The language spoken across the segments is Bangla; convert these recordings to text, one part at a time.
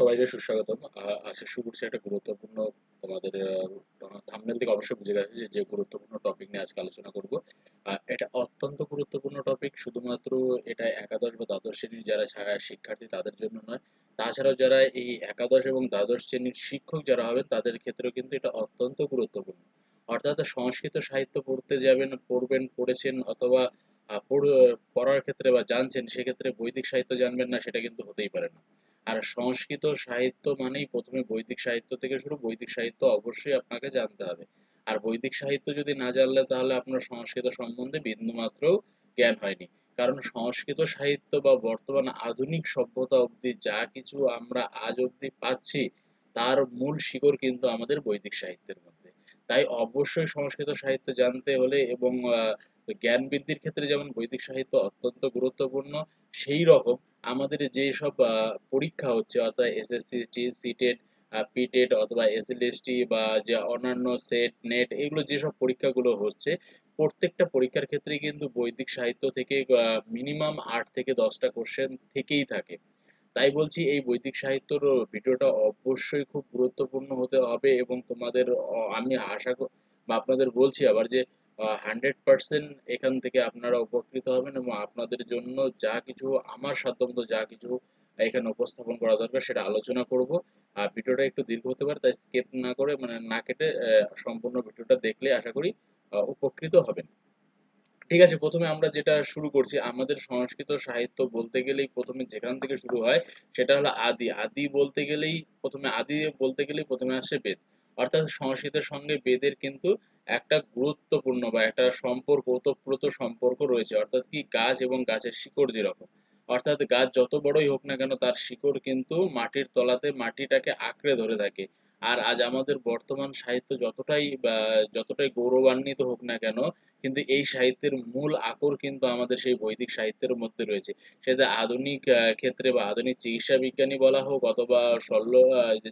সবাইকে সুস্বাগতম। আজকে শুরু করছি একটা গুরুত্বপূর্ণ তোমাদের থাম্বনেল থেকে অবশ্যই বুঝে গেছে যে যে গুরুত্বপূর্ণ টপিক নিয়ে আজকে আলোচনা করব। এটা অত্যন্ত গুরুত্বপূর্ণ টপিক শুধুমাত্র এটা একাদশ বা দ্বাদশ শ্রেণির যারা শিক্ষার্থী তাদের জন্য নয়, তাছাড়াও যারা এই একাদশ এবং দ্বাদশ শ্রেণির শিক্ষক যারা হবেন, তাদের ক্ষেত্রেও কিন্তু এটা অত্যন্ত গুরুত্বপূর্ণ। অর্থাৎ সংস্কৃত সাহিত্য পড়তে যাবেন, পড়বেন, পড়েছেন অথবা পড়ার ক্ষেত্রে বা জানছেন, সেক্ষেত্রে বৈদিক সাহিত্য জানবেন না, সেটা কিন্তু হতেই পারে না। আর সংস্কৃত সাহিত্য মানেই প্রথমে বৈদিক সাহিত্য থেকে শুরু বৈদিক সাহিত্য অবশ্যই আপনাকে জানতে হবে। আর বৈদিক সাহিত্য যদি না জানলে তাহলে আপনার সংস্কৃত সম্বন্ধে বিন্দুমাত্র জ্ঞান হয়নি। কারণ সংস্কৃত সাহিত্য বা বর্তমান আধুনিক সভ্যতা অবধি যা কিছু আমরা আজ অবধি পাচ্ছি তার মূল শিকড় কিন্তু আমাদের বৈদিক সাহিত্যের মধ্যে। তাই অবশ্যই সংস্কৃত সাহিত্য জানতে হলে এবং জ্ঞান বৃদ্ধির ক্ষেত্রে যেমন বৈদিক সাহিত্য অত্যন্ত গুরুত্বপূর্ণ, সেই রকম আমাদের যে সব পরীক্ষা হচ্ছে, অর্থাৎ এসএসসি সিটেট পিটেট অথবা এসএলএসটি বা যে অন্যান্য সেট নেট এগুলো যেসব পরীক্ষাগুলো হচ্ছে, প্রত্যেকটা পরীক্ষার ক্ষেত্রে কিন্তু বৈদিক সাহিত্য থেকে মিনিমাম আট থেকে দশটা কোশ্চেন থেকেই থাকে। তাই বলছি এই বৈদিক সাহিত্যর ভিডিওটা অবশ্যই খুব গুরুত্বপূর্ণ হতে হবে এবং তোমাদের আমি আশা বা আপনাদের বলছি আবার যে হান্ড্রেড পার্সেন্ট এখান থেকে আপনারা উপকৃত হবেন এবং আপনাদের জন্য যা কিছু, আমার সাধ্যমতো যা কিছু এখানে উপস্থাপন করা দরকার সেটা আলোচনা করব। আর ভিডিওটা একটু দীর্ঘ হতে পারে, তাই স্কেপ না করে মানে না কেটে সম্পূর্ণ ভিডিওটা দেখলে আশা করি উপকৃত হবেন। ঠিক আছে, প্রথমে আমরা যেটা শুরু করছি, আমাদের সংস্কৃত সাহিত্য বলতে গেলেই প্রথমে যেখান থেকে শুরু হয় সেটা হলো আদি। আদি বলতে গেলেই প্রথমে, আদি বলতে গেলেই প্রথমে আসে বেদ। অর্থাৎ সংস্কৃতের সঙ্গে বেদের কিন্তু একটা গুরুত্বপূর্ণ বা একটা সম্পর্ক, ওতপ্রোত সম্পর্ক রয়েছে। অর্থাৎ কি গাছ এবং গাছের শিকড় যেরকম। অর্থাৎ গাছ যত বড়ই হোক না কেন, তার শিকড় কিন্তু মাটির তলাতে মাটিটাকে আঁকড়ে ধরে থাকে। আর আজ আমাদের বর্তমান সাহিত্য যতটাই যতটাই গৌরবান্বিত হোক না কেন, কিন্তু এই সাহিত্যের মূল আকর কিন্তু আমাদের সেই বৈদিক সাহিত্যের মধ্যে রয়েছে। সেটা আধুনিক ক্ষেত্রে বা আধুনিক চিকিৎসা বিজ্ঞানী বলা হোক অথবা শল্য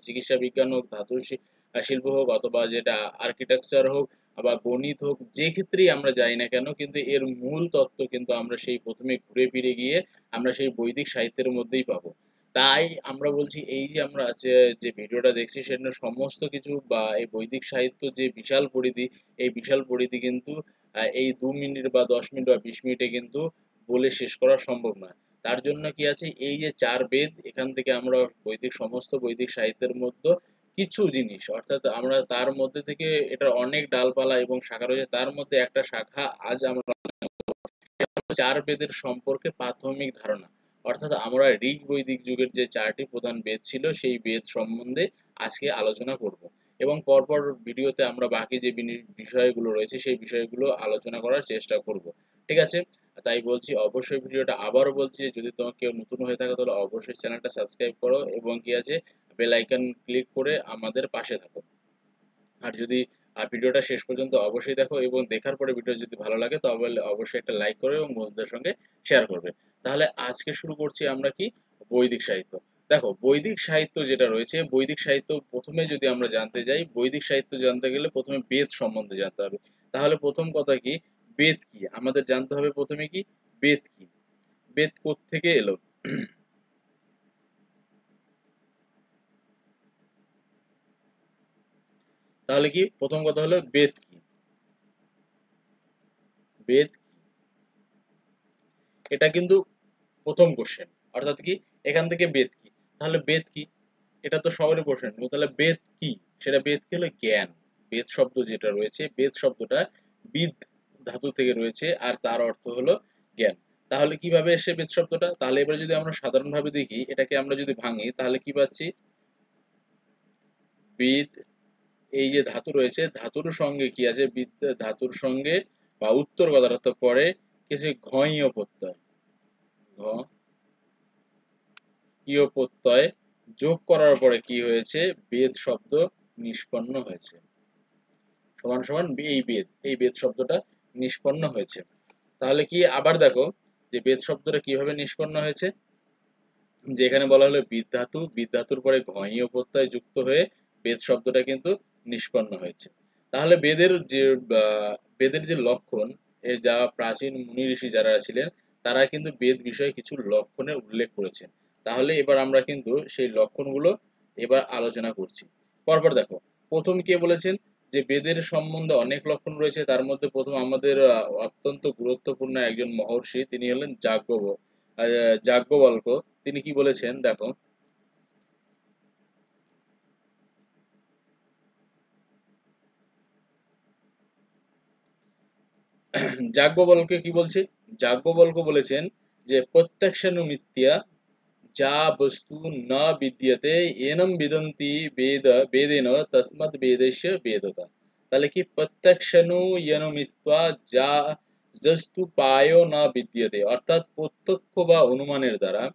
চিকিৎসা বিজ্ঞান হোক, ধাতু শিল্প হোক অথবা যেটা আর্কিটেকচার হোক বা গণিত হোক, যে ক্ষেত্রেই আমরা যাই না কেন, কিন্তু এর মূল তত্ত্ব কিন্তু আমরা সেই প্রথমে ঘুরে ফিরে গিয়ে আমরা সেই বৈদিক সাহিত্যের মধ্যেই পাবো। তাই আমরা বলছি, এই যে আমরা আছে যে ভিডিওটা দেখছি, সেটা সমস্ত কিছু বা এই বৈদিক সাহিত্য যে বিশাল পরিধি, এই বিশাল পরিধি কিন্তু এই দু মিনিট বা দশ মিনিট বা বিশ মিনিটে কিন্তু বলে শেষ করা সম্ভব নয়। তার জন্য কি আছে, এই যে চার বেদ, এখান থেকে আমরা বৈদিক, সমস্ত বৈদিক সাহিত্যের মধ্যে কিছু জিনিস, অর্থাৎ আমরা তার মধ্যে থেকে এটা অনেক ডালপালা এবং শাখা রয়েছে, তার মধ্যে একটা শাখা আজ আমরা চার বেদের সম্পর্কে প্রাথমিক ধারণা। অর্থাৎ আমরা ঋগ বৈদিক যুগের যে চারটি প্রধান বেদ ছিল, সেই বেদ সম্বন্ধে আজকে আলোচনা করব। এবং পরপর ভিডিওতে আমরা বাকি যে বিষয়গুলো রয়েছে, সেই বিষয়গুলো আলোচনা করার চেষ্টা করব। ঠিক আছে? তাই বলছি, অবশ্যই ভিডিওটা আবারও বলছি, যদি তোমার কেউ নতুন হয়ে থাকে, তাহলে অবশ্যই চ্যানেলটা সাবস্ক্রাইব করো। এবং কি আছে? বেল আইকন ক্লিক করে আমাদের পাশে থাকো। আর যদি ভিডিওটা শেষ পর্যন্ত অবশ্যই দেখো এবং দেখার পরে ভিডিও যদি ভালো লাগে তাহলে অবশ্যই একটা লাইক করবে এবং বন্ধুদের সঙ্গে শেয়ার করবে। তাহলে আজকে শুরু করছি আমরা কি? বৈদিক সাহিত্য। দেখো, বৈদিক সাহিত্য যেটা রয়েছে, বৈদিক সাহিত্য প্রথমে যদি আমরা জানতে যাই, বৈদিক সাহিত্য জানতে গেলে প্রথমে বেদ সম্বন্ধে জানতে হবে। তাহলে প্রথম কথা কি? বেদ কি? আমাদের জানতে হবে প্রথমে কি? বেদ কি? বেদ থেকে এলো? তাহলে কি? প্রথম কথা হলো বেদ কি? বেদ এটা কিন্তু প্রথম কোশ্চেন অর্থাৎ কি? এখান থেকে বেদ কি? তাহলে বেদ কি? এটা তো সবারই কোশ্চেন তাহলে বেদ কি? সেটা বেদ কি হলো? জ্ঞান। বেদ শব্দ যেটা রয়েছে, বেদ শব্দটা বিদ ধাতু থেকে রয়েছে, আর তার অর্থ হলো জ্ঞান। তাহলে কীভাবে এসে বেদ শব্দটা? তাহলে এবারে যদি আমরা সাধারণভাবে দেখি, এটাকে আমরা যদি ভাঙি, তাহলে কি পাচ্ছি? বিদ এই যে ধাতু রয়েছে, ধাতুর সঙ্গে কি আছে? বিদ্যা, ধাতুর সঙ্গে বা উত্তর কথাটা পরে কিছু ঘয় প্রত্যয় ঘ প্রত্যয় যোগ করার পরে কি হয়েছে? বেদ শব্দ নিষ্পন্ন হয়েছে। সমান সমান এই বেদ এই বেদ শব্দটা নিষ্পন্ন হয়েছে। তাহলে কি আবার দেখো যে বেদ শব্দটা কীভাবে নিষ্পন্ন হয়েছে? যেখানে বলা হলো বিদ্ধাতু, বিদ্ধাতুর পরে ঘয় প্রত্যয় যুক্ত হয়ে বেদ শব্দটা কিন্তু নিষ্পন্ন হয়েছে। তাহলে বেদের যে বেদের যে লক্ষণ, এ যা প্রাচীন মুনি ঋষি যারা ছিলেন, তারা কিন্তু বেদ বিষয়ে কিছু লক্ষণের উল্লেখ করেছেন। তাহলে এবার আমরা কিন্তু সেই লক্ষণগুলো এবার আলোচনা করছি। পরপর দেখো, প্রথম কে বলেছেন যে বেদের সম্বন্ধে অনেক লক্ষণ রয়েছে, তার মধ্যে প্রথম আমাদের অত্যন্ত গুরুত্বপূর্ণ একজন মহর্ষি, তিনি হলেন যাজ্ঞব যাজ্ঞবল্ক, তিনি কি বলেছেন, দেখো যাজ্ঞবল্কে কি বলছে? যাজ্ঞবল্ক বলেছেন যে প্রত্যক্ষানুমিত্য়া যা বস্তু না বিদ্যতে এনম বিদন্তি বেদ, বেদেন তসমদ বেদেশ বেদতা। তাহলে কি প্রত্যক্ষানুয়নমিত্বা যা জস্তু পায় না বিদ্যতে? অর্থাৎ প্রত্যক্ষ বা অনুমানের দ্বারা,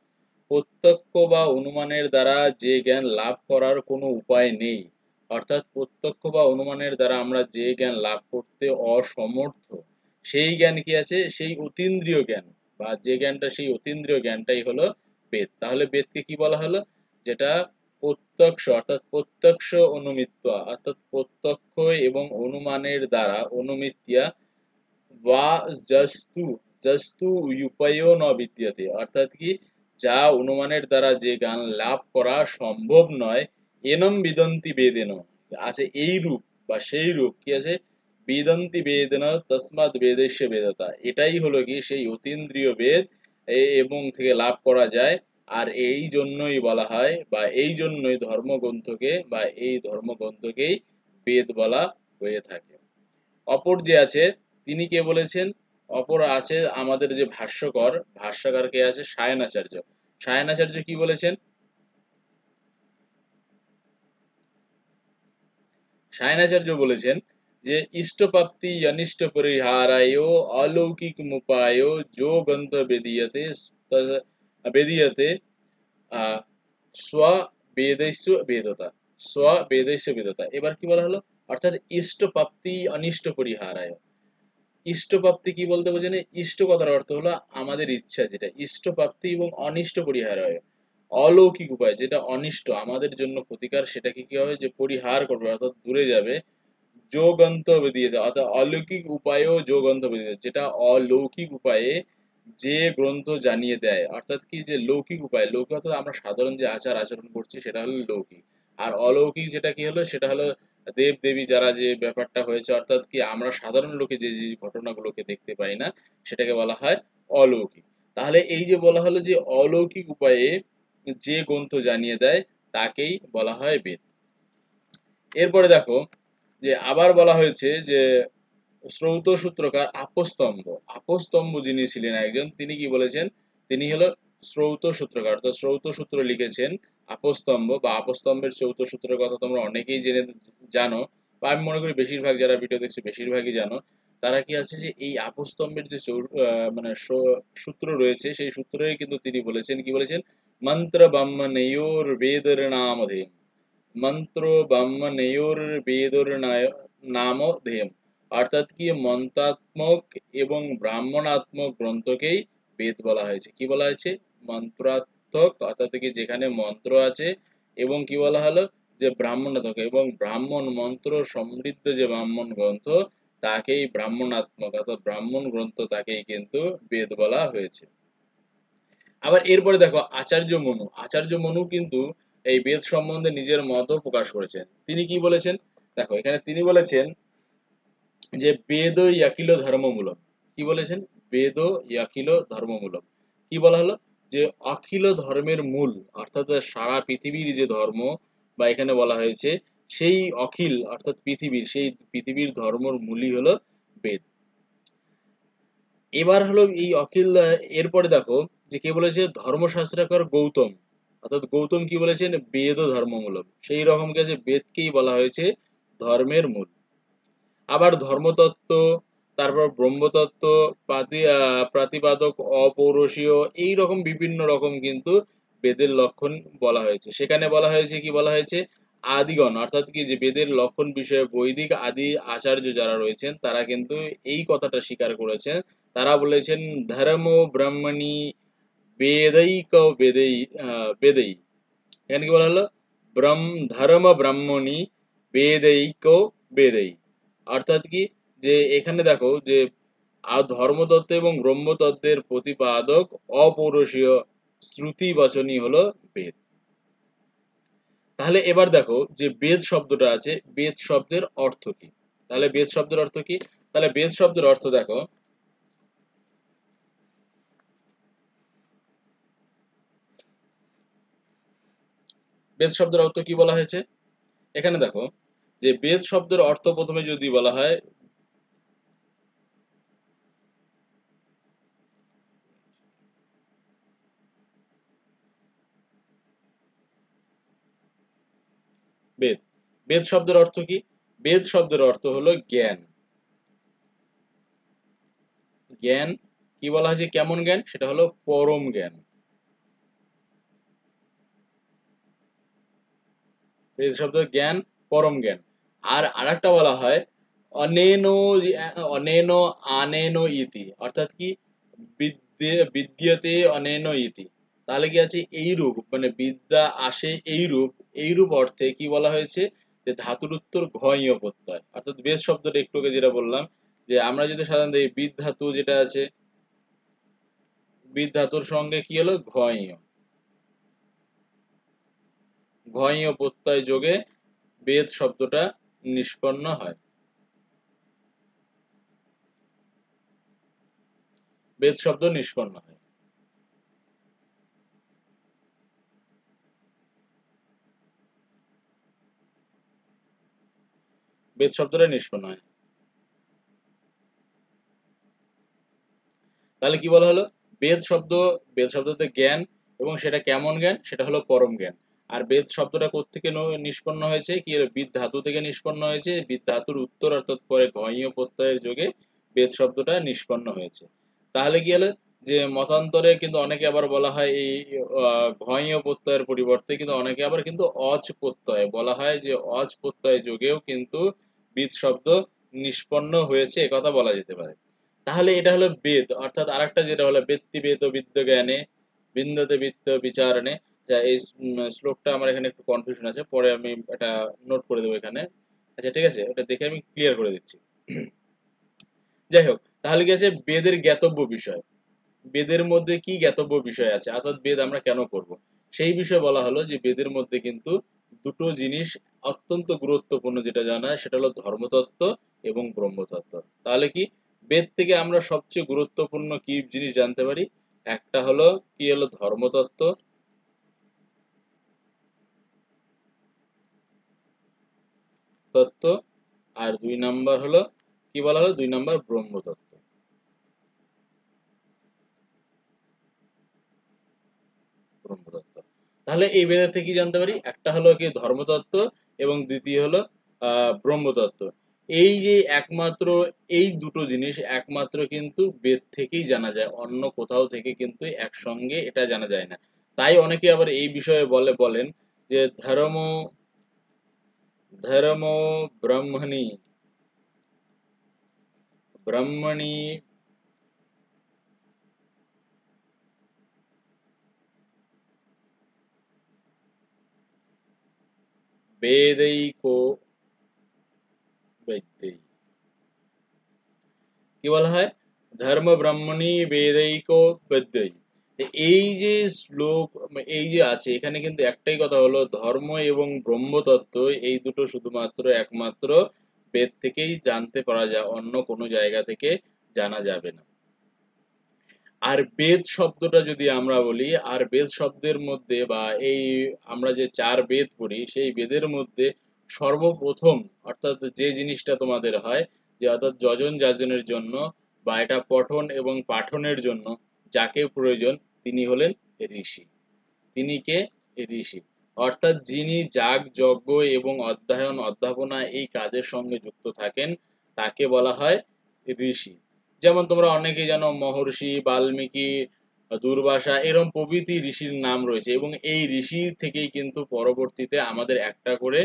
প্রত্যক্ষ বা অনুমানের দ্বারা যে জ্ঞান লাভ করার কোনো উপায় নেই। অর্থাৎ প্রত্যক্ষ বা অনুমানের দ্বারা আমরা যে জ্ঞান লাভ করতে অসমর্থ। সেই জ্ঞান কি আছে? সেই অতীন্দ্রিয় জ্ঞান। বা যে জ্ঞানটা সেই অতীন্দ্রিয় জ্ঞানটাই হলো বেদ। তাহলে বেদকে কি বলা হলো? যেটা প্রত্যক্ষ, অর্থাৎ প্রত্যক্ষ অনুমিত্য অর্থাৎ প্রত্যক্ষ এবং অনুমানের দ্বারা অনুমিত্যা বা জস্তু জস্তু উপায়ও অর্থাৎ কি? যা অনুমানের দ্বারা যে জ্ঞান লাভ করা সম্ভব নয়, এনম বিদন্তি বেদেন আছে এই রূপ বা সেই রূপ কি আছে? বেদন্তি বেদনা তসমাদ বেদেশ বেদতা। এটাই হলো কি সেই অতীন্দ্রিয় বেদ এবং থেকে লাভ করা যায়। আর এই জন্যই বলা হয় বা এই জন্যই ধর্মগ্রন্থকে বা এই ধর্মগ্রন্থকেই বেদ বলা হয়ে থাকে। অপর যে আছে, তিনি কে বলেছেন? অপর আছে আমাদের যে ভাষ্যকর, ভাষ্যকার কে আছে? সায়নাচার্য। সায়নাচার্য কি বলেছেন? সায়নাচার্য বলেছেন যে ইষ্টপ্রাপ্তি অনিষ্ট পরিহারায় অলৌকিক মুপায় जो গ্রন্থ বেদিয়তে বেদিয়তে স্ব বেদস্য বেদতা, স্ব বেদস্য বেদতা। এবার কি বলা হলো? অর্থাৎ ইষ্টপ্রাপ্তি অনিষ্ট পরিহারায় ইষ্টপ্রাপ্তি কি বলতে বোঝেন? ইষ্ট কথার অর্থ হলো আমাদের ইচ্ছা যেটা, ইষ্টপ্রাপ্তি এবং অনিষ্ট পরিহারায় অলৌকিক উপায় যেটা অনিষ্ট, আমাদের জন্য ক্ষতিকার, সেটাকে কি হবে? যে পরিহার করবে, অর্থাৎ দূরে যাবে যোগন্তব্য দিয়ে দেয় অর্থাৎ অলৌকিক উপায়েও যোগন্তব্য দিয়ে যেটা অলৌকিক উপায়ে যে গ্রন্থ জানিয়ে দেয়, অর্থাৎ কি যে লৌকিক উপায়, লৌকিক অর্থাৎ আমরা সাধারণ যে আচার আচরণ করছি সেটা হলো লৌকিক। আর অলৌকিক যেটা কি হলো, সেটা হলো দেব দেবী যারা যে ব্যাপারটা হয়েছে, অর্থাৎ কি আমরা সাধারণ লোকে যে যে ঘটনাগুলোকে দেখতে পাই না, সেটাকে বলা হয় অলৌকিক। তাহলে এই যে বলা হলো যে অলৌকিক উপায়ে যে গ্রন্থ জানিয়ে দেয়, তাকেই বলা হয় বেদ। এরপরে দেখো যে আবার বলা হয়েছে যে শ্রৌত সূত্রকার আপস্তম্ভ আপস্তম্ভ যিনি ছিলেন একজন, তিনি কি বলেছেন? তিনি হলো শ্রৌত সূত্রকার। তো শ্রৌত সূত্র লিখেছেন আপস্তম্ভ বা আপস্তম্ভের শ্রৌত সূত্রের কথা তোমরা অনেকেই জেনে জানো বা আমি মনে করি বেশিরভাগ যারা ভিডিও দেখছে বেশিরভাগই জানো। তারা কি আছে যে এই আপস্তম্ভের যে মানে সূত্র রয়েছে, সেই সূত্রে কিন্তু তিনি বলেছেন। কি বলেছেন? মন্ত্র ব্রহ্মণয়োর বেদর নামধেম মন্ত্র ব্রহ্মণয়োর বেদর নাম ধেম অর্থাৎ কি মন্ত্রাত্মক এবং ব্রাহ্মণাত্মক গ্রন্থকেই বেদ বলা হয়েছে। কি বলা হয়েছে? মন্ত্রাত্মক, অর্থাৎ কি যেখানে মন্ত্র আছে এবং কি বলা হলো? যে ব্রাহ্মণাত্মক। এবং ব্রাহ্মণ মন্ত্র সমৃদ্ধ যে ব্রাহ্মণ গ্রন্থ, তাকেই ব্রাহ্মণাত্মক, অর্থাৎ ব্রাহ্মণ গ্রন্থ তাকেই কিন্তু বেদ বলা হয়েছে। আবার এরপরে দেখো, আচার্য মনু। আচার্য মনু কিন্তু এই বেদ সম্বন্ধে নিজের মত প্রকাশ করেছেন। তিনি কি বলেছেন? দেখো, এখানে তিনি বলেছেন যে বেদ ইয়াকিল ধর্মমূলক। কি বলেছেন? বেদ ইয়াকিল ধর্মমূলক। কি বলা হলো? যে অখিল ধর্মের মূল, অর্থাৎ সারা পৃথিবীর যে ধর্ম, বা এখানে বলা হয়েছে সেই অখিল, অর্থাৎ পৃথিবীর, সেই পৃথিবীর ধর্মর মূলই হলো বেদ। এবার হলো এই অখিল, এরপরে দেখো যে কে বলেছে? ধর্মশাস্ত্রকর গৌতম। অর্থাৎ গৌতম কি বলেছেন? বেদ ও ধর্মমূলক। সেই রকম কাছে বেদকেই বলা হয়েছে, ধর্মের মূল। আবার ধর্মতত্ত্ব, তারপর ব্রহ্মতত্ত্ব প্রাতিপাদক অপৌরসীয় এই রকম বিভিন্ন রকম কিন্তু বেদের লক্ষণ বলা হয়েছে। সেখানে বলা হয়েছে কি বলা হয়েছে? আদিগণ। অর্থাৎ কি যে বেদের লক্ষণ বিষয়ে বৈদিক আদি আচার্য যারা রয়েছেন, তারা কিন্তু এই কথাটা স্বীকার করেছেন। তারা বলেছেন, ধর্ম ব্রাহ্মণী বেদেই ক বেদেই এখানে কি বলা হলো ব্রহ্ম ধর্ম ব্রাহ্মণী বেদেই ক বেদেই অর্থাৎ কি যে এখানে দেখো যে ধর্মতত্ত্ব এবং ব্রহ্মতত্ত্বের প্রতিপাদক অপৌরসীয় শ্রুতি বচনই হলো বেদ। তাহলে এবার দেখো যে বেদ শব্দটা আছে, বেদ শব্দের অর্থ কি? তাহলে বেদ শব্দের অর্থ কি? তাহলে বেদ শব্দের অর্থ দেখো বেদ শব্দের অর্থ কি বলা হয়েছে? এখানে দেখো, যে বেদ শব্দের অর্থ প্রথমে যদি বলা হয়, বেদ। বেদ শব্দের অর্থ কি? বেদ শব্দের অর্থ হলো জ্ঞান। জ্ঞান কি বলা হয়েছে? কেমন জ্ঞান? সেটা হলো পরম জ্ঞান। বেদ শব্দ জ্ঞান, পরম জ্ঞান। আর আরেকটা বলা হয়, অনেন অনেন, আনেন ইতি। অর্থাৎ কি? বিদ্যতে অনেন ইতি। তাহলে কি আছে? এই রূপ মানে বিদ্যা আসে এই রূপ এই রূপ অর্থে কি বলা হয়েছে? যে ধাতুর উত্তর ঘয় প্রত্যয়। অর্থাৎ বেশ শব্দটা একটু আগে যেটা বললাম, যে আমরা যদি সাধারণত এই বিদ ধাতু যেটা আছে বিদ ধাতুর সঙ্গে কি হলো? ঘয়। ঘয় প্রত্যয় যোগে বেদ শব্দটা নিষ্পন্ন হয়। বেদ শব্দ নিষ্পন্ন হয়। বেদ শব্দটা নিষ্পন্ন হয়। তাহলে কি বলা হলো? বেদ শব্দ, বেদ শব্দতে জ্ঞান এবং সেটা কেমন জ্ঞান? সেটা হলো পরম জ্ঞান। আর বেদ শব্দটা থেকে নিষ্পন্ন হয়েছে? কি বিদ ধাতু থেকে নিষ্পন্ন হয়েছে? বিদ ধাতুর উত্তর অর্থাৎ পরে ঘয়ীয় প্রত্যয়ের যোগে বেদ শব্দটা নিষ্পন্ন হয়েছে। তাহলে কি হলো? যে মতান্তরে কিন্তু অনেকে আবার বলা হয় এই ঘয়ীয় প্রত্যয়ের পরিবর্তে কিন্তু অনেকে আবার কিন্তু অজ প্রত্যয় বলা হয় যে অজ প্রত্যয় যোগেও কিন্তু বিদ শব্দ নিষ্পন্ন হয়েছে কথা বলা যেতে পারে। তাহলে এটা হলো বেদ। অর্থাৎ আরেকটা যেটা হলো বেত্তি বেদ বিদ্য জ্ঞানে, বিন্দতে বিত্ত বিচারণে। যা এই শ্লোকটা আমার এখানে একটু কনফিউশন আছে। পরে আমি এটা নোট করে দেবো এখানে। আচ্ছা ঠিক আছে এটা দেখে আমি ক্লিয়ার করে দিচ্ছি। যাই হোক, তাহলে কি আছে বেদের জ্ঞাতব্য বিষয়। বেদের মধ্যে কি জ্ঞাতব্য বিষয় আছে? অর্থাৎ বেদ আমরা কেন করব? সেই বিষয়ে বলা হলো যে, বেদের মধ্যে কিন্তু দুটো জিনিস অত্যন্ত গুরুত্বপূর্ণ যেটা জানা সেটা হলো ধর্মতত্ত্ব এবং ব্রহ্মতত্ত্ব। তাহলে কি? বেদ থেকে আমরা সবচেয়ে গুরুত্বপূর্ণ কি জিনিস জানতে পারি? একটা হলো, কি হলো? ধর্মতত্ত্ব। তত্ত্ব আর দুই নাম্বার হলো, কি বলা হলো? দুই নাম্বার ব্রহ্মতত্ত্ব। ব্রহ্মতত্ত্ব। তাহলে এই থেকে কি জানতে পারি? একটা হলো কি ধর্মতত্ত্ব এবং দ্বিতীয় হলো ব্রহ্মতত্ত্ব। এই যে একমাত্র, এই দুটো জিনিস একমাত্র কিন্তু বেদ থেকেই জানা যায়, অন্য কোথাও থেকে কিন্তু একসঙ্গে এটা জানা যায় না। তাই অনেকে আবার এই বিষয়ে বলে, বলেন যে ধর্ম धर्मो ब्रह्मणि। ब्रह्मणि वेदैको की केवल है? धर्म ब्रह्मणी वेदैको वैद्यी এই যে শ্লোক, এই যে আছে, এখানে কিন্তু একটাই কথা হলো, ধর্ম এবং ব্রহ্মতত্ত্ব এই দুটো শুধুমাত্র একমাত্র বেদ থেকেই জানতে পারা যায়, অন্য কোনো জায়গা থেকে জানা যাবে না। আর বেদ শব্দটা যদি আমরা বলি, আর বেদ শব্দের মধ্যে বা এই আমরা যে চার বেদ পড়ি, সেই বেদের মধ্যে সর্বপ্রথম অর্থাৎ যে জিনিসটা তোমাদের হয়, যে অর্থাৎ যজন যাজনের জন্য বা এটা পঠন এবং পাঠনের জন্য যাকে প্রয়োজন তিনি হলেন ঋষি। তিনি কে? ঋষি। অর্থাৎ যিনি যাগ, যজ্ঞ এবং অধ্যয়ন, অধ্যাপনা এই কাজের সঙ্গে যুক্ত থাকেন, তাকে বলা হয় ঋষি। যেমন তোমরা অনেকেই জানো, মহর্ষি, বাল্মীকি, দুর্বাসা এরকম প্রভৃতি ঋষির নাম রয়েছে এবং এই ঋষি থেকেই কিন্তু পরবর্তীতে আমাদের একটা করে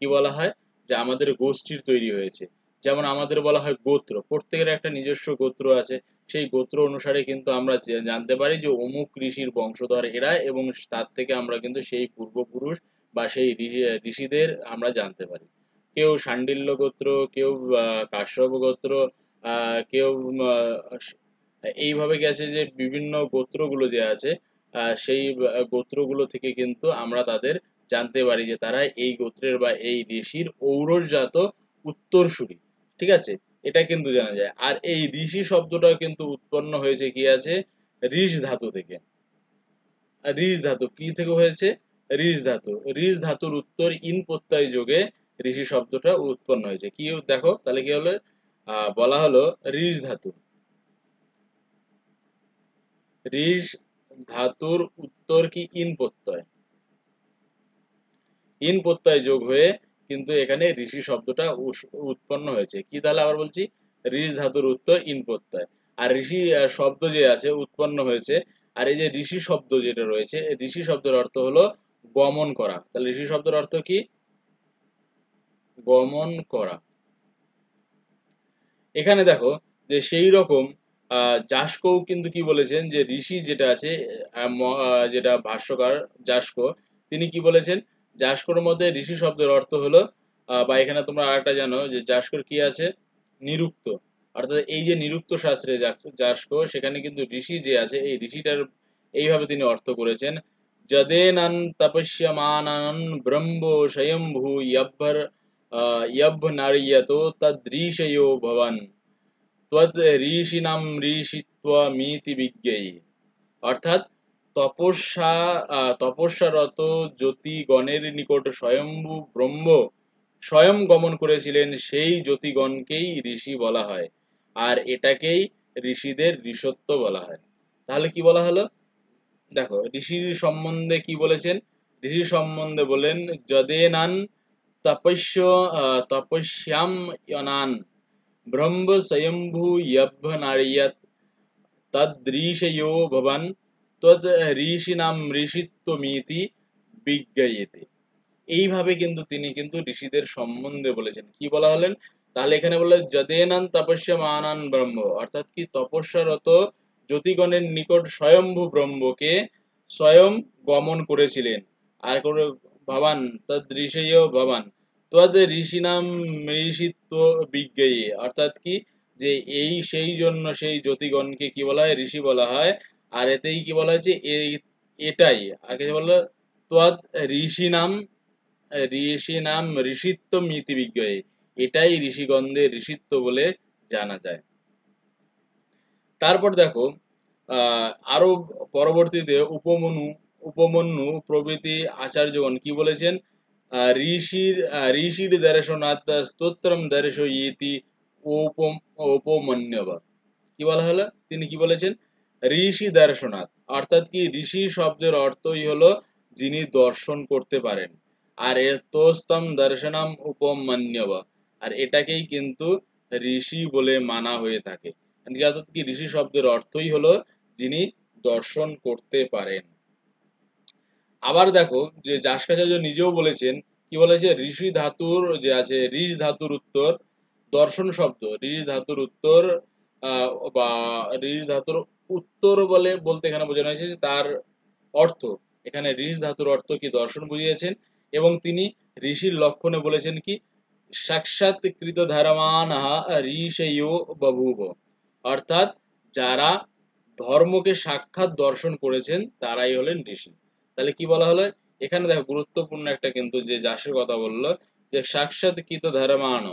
কি বলা হয়? যে আমাদের গোষ্ঠীর তৈরি হয়েছে। যেমন আমাদের বলা হয় গোত্র, প্রত্যেকের একটা নিজস্ব গোত্র আছে। সেই গোত্র অনুসারে কিন্তু আমরা জানতে পারি যে অমুক ঋষির বংশধর এরা এবং তার থেকে আমরা কিন্তু সেই পূর্বপুরুষ বা সেই ঋষিদের আমরা জানতে পারি। কেউ সান্ডিল্য গোত্র, কেউ কাশ্যপ গোত্র কেউ এইভাবে গেছে যে বিভিন্ন গোত্রগুলো যে আছে সেই গোত্রগুলো থেকে কিন্তু আমরা তাদের জানতে পারি যে তারা এই গোত্রের বা এই ঋষির ঔরসজাত উত্তরসূরি। ঠিক আছে? এটা কিন্তু জানা যায়। আর এই ঋষি শব্দটা কিন্তু উৎপন্ন হয়েছে কি আছে? ঋষ ধাতু থেকে। ঋষ ধাতু কি থেকে হয়েছে? ঋষ ধাতু। ঋষ ধাতুর উত্তর ইন প্রত্যয় যোগে ঋষি শব্দটা উৎপন্ন হয়েছে। কি দেখো, তাহলে কি হলো? বলা হলো ঋষ ধাতু। ঋষ ধাতুর উত্তর কি? ইন প্রত্যয়। ইন প্রত্যয় যোগ হয়ে কিন্তু এখানে ঋষি শব্দটা উৎপন্ন হয়েছে। কি তাহলে আবার বলছি? ঋষ ধাতুর উত্তর ইন প্রত্যয়। আর ঋষি শব্দ যে আছে, উৎপন্ন হয়েছে, আর এই যে ঋষি শব্দ যেটা রয়েছে ঋষি শব্দের অর্থ হলো গমন করা। তাহলে ঋষি শব্দের অর্থ কি? গমন করা। এখানে দেখো যে সেই রকম জাস্কও কিন্তু কি বলেছেন যে ঋষি যেটা আছে যেটা ভাষ্যকার জাস্ক, তিনি কি বলেছেন? জাস্কর মধ্যে ঋষি শব্দের অর্থ হলো বা এখানে তোমরা আরেকটা জানো যে জাস্কর কি আছে? নিরুক্ত। অর্থাৎ এই যে নিরুক্ত শাস্ত্রে জাস্ক, সেখানে কিন্তু ঋষি যে আছে, এই ঋষিটার এইভাবে তিনি অর্থ করেছেন, যদেনান তপস্যমানান ব্রহ্ম স্বয়ম্ভু ইয়ভ্বর ইয়ভ্য নারীয়ত তদৃশয়ো ভবন তদ ঋষিনাম ঋষিত্বমিতি বিজ্ঞেয়ী। অর্থাৎ তপস্যা তপস্যারত জ্যোতিগণের নিকট স্বয়ম্ভু ব্রহ্ম স্বয়ং গমন করেছিলেন, সেই জ্যোতিগণকেই ঋষি বলা হয়। আর এটাকেই ঋষিদের ঋষত্ব বলা হয়। তাহলে কি বলা হলো? দেখো, ঋষির সম্বন্ধে কি বলেছেন? ঋষি সম্বন্ধে বলেন, যদেনান তপস্য তপস্যাম ইয়নান ব্রহ্ম স্বয়ম্ভু ইয়ভ্য নারীয়ত তদৃশয়ো ভবন তদ ঋষিনাম ঋষিত্বমিতি বিজ্ঞায়েতে। এইভাবে কিন্তু তিনি কিন্তু ঋষিদের সম্বন্ধে বলেছেন। কি বলা হলেন? তাহলে এখানে বললেন, যদেনান তপস্যা মানান ব্রহ্ম। অর্থাৎ কি তপস্যারত জ্যোতিগণের নিকট স্বয়ম্ভু ব্রহ্মকে স্বয়ং গমন করেছিলেন। আর করে ভবান, তদ ঋষয় ভবান। তদ ঋষিনাম ঋষিত্ব বিজ্ঞায়ী। অর্থাৎ কি? যে এই, সেই জন্য সেই জ্যোতিগণকে কি বলা হয়? ঋষি বলা হয় আর এতেই কি বলা হয়েছে? এটাই। আগে বলল তদ ঋষি নাম ঋষি নাম ঋষিত্ব মিতি বিজ্ঞায়ী। এটাই ঋষিগন্ধের ঋষিত্ব বলে জানা যায়। তারপর দেখো আরও পরবর্তীতে উপমনু, উপমন্যু প্রভৃতি আচার্যগণ কি বলেছেন? ঋষির ঋষির দর্শনাথ স্তোত্রম দর্শ ইতি উপমন্যব কি বলা হলো? তিনি কি বলেছেন? ঋষি দর্শনাথ। অর্থাৎ কি ঋষি শব্দের অর্থই হলো যিনি দর্শন করতে পারেন। আর এর তোস্তম দর্শনম উপমান্যব। আর এটাকেই কিন্তু ঋষি বলে মানা হয়ে থাকে। অর্থাৎ কি ঋষি শব্দের অর্থই হলো যিনি দর্শন করতে পারেন। আবার দেখো যে যাস্কাচার্য নিজেও বলেছেন, কি বলেছে? ঋষি ধাতুর যে আছে, ঋষ ধাতুর উত্তর, দর্শন শব্দ, ঋষ ধাতুর উত্তর বা ঋষ ধাতুর উত্তর বলে বলতে এখানে বোঝানো হয়েছে যে তার অর্থ, এখানে ঋষ ধাতুর অর্থ কি দর্শন বুঝিয়েছেন এবং তিনি ঋষির লক্ষণে বলেছেন কি সাক্ষাৎ কৃত ধর্মান অর্থাৎ যারা ধর্মকে সাক্ষাৎ দর্শন করেছেন, তারাই হলেন ঋষি। তাহলে কি বলা হলো? এখানে দেখো গুরুত্বপূর্ণ একটা কিন্তু যে যাসের কথা বলল, যে সাক্ষাৎ কৃত ধর্মান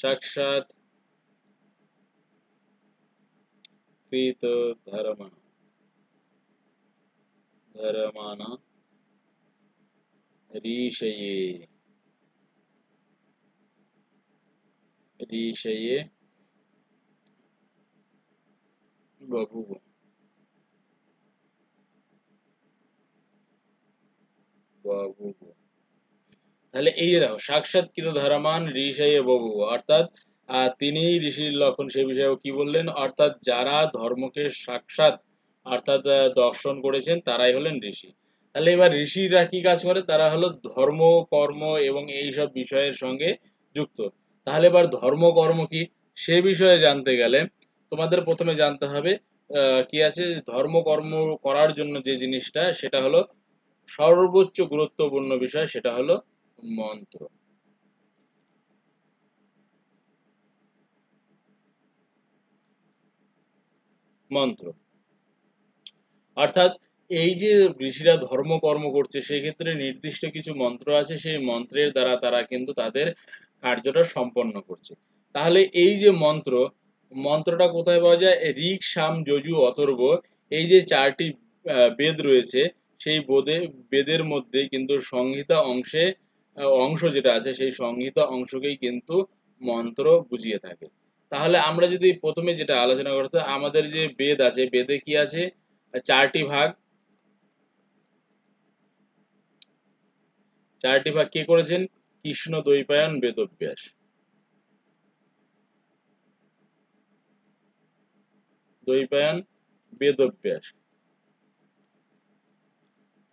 সাক্ষাৎ কৃত ধর্মান ধর্মান ঋষয়ে ঋষये বভুব বভুব তাহলে এই দেখো, সাক্ষাৎকৃত ধর্মান ঋষয়ে বভুব অর্থাৎ তিনি ঋষির লক্ষণ সে বিষয়ে কি বললেন? অর্থাৎ যারা ধর্মকে সাক্ষাৎ, অর্থাৎ দর্শন করেছেন, তারাই হলেন ঋষি। তাহলে এবার ঋষিরা কি কাজ করে? তারা হলো ধর্ম, কর্ম এবং এই সব বিষয়ের সঙ্গে যুক্ত। তাহলে এবার ধর্ম, কর্ম কি? সে বিষয়ে জানতে গেলে তোমাদের প্রথমে জানতে হবে কি আছে? ধর্ম, কর্ম করার জন্য যে জিনিসটা, সেটা হলো সর্বোচ্চ গুরুত্বপূর্ণ বিষয়, সেটা হলো মন্ত্র মন্ত্র অর্থাৎ এই যে ঋষিরা ধর্ম কর্ম করছে, সেক্ষেত্রে নির্দিষ্ট কিছু মন্ত্র আছে, সেই মন্ত্রের দ্বারা তারা কিন্তু তাদের কার্যটা সম্পন্ন করছে। তাহলে এই যে মন্ত্র, মন্ত্রটা কোথায় পাওয়া যায়? ঋক, সাম, যজু, অথর্ব, এই যে চারটি বেদ রয়েছে, সেই বোধে, বেদের মধ্যে কিন্তু সংহিতা অংশে অংশ যেটা আছে, সেই সংহিতা অংশকেই কিন্তু মন্ত্র বুঝিয়ে থাকে। তাহলে আমরা যদি প্রথমে যেটা আলোচনা করতে, আমাদের যে বেদ আছে, বেদে কি আছে? চারটি ভাগ। চারটি ভাগ কে করেছেন? কৃষ্ণ দ্বৈপায়ন বেদব্যাস। দ্বৈপায়ন বেদব্যাস।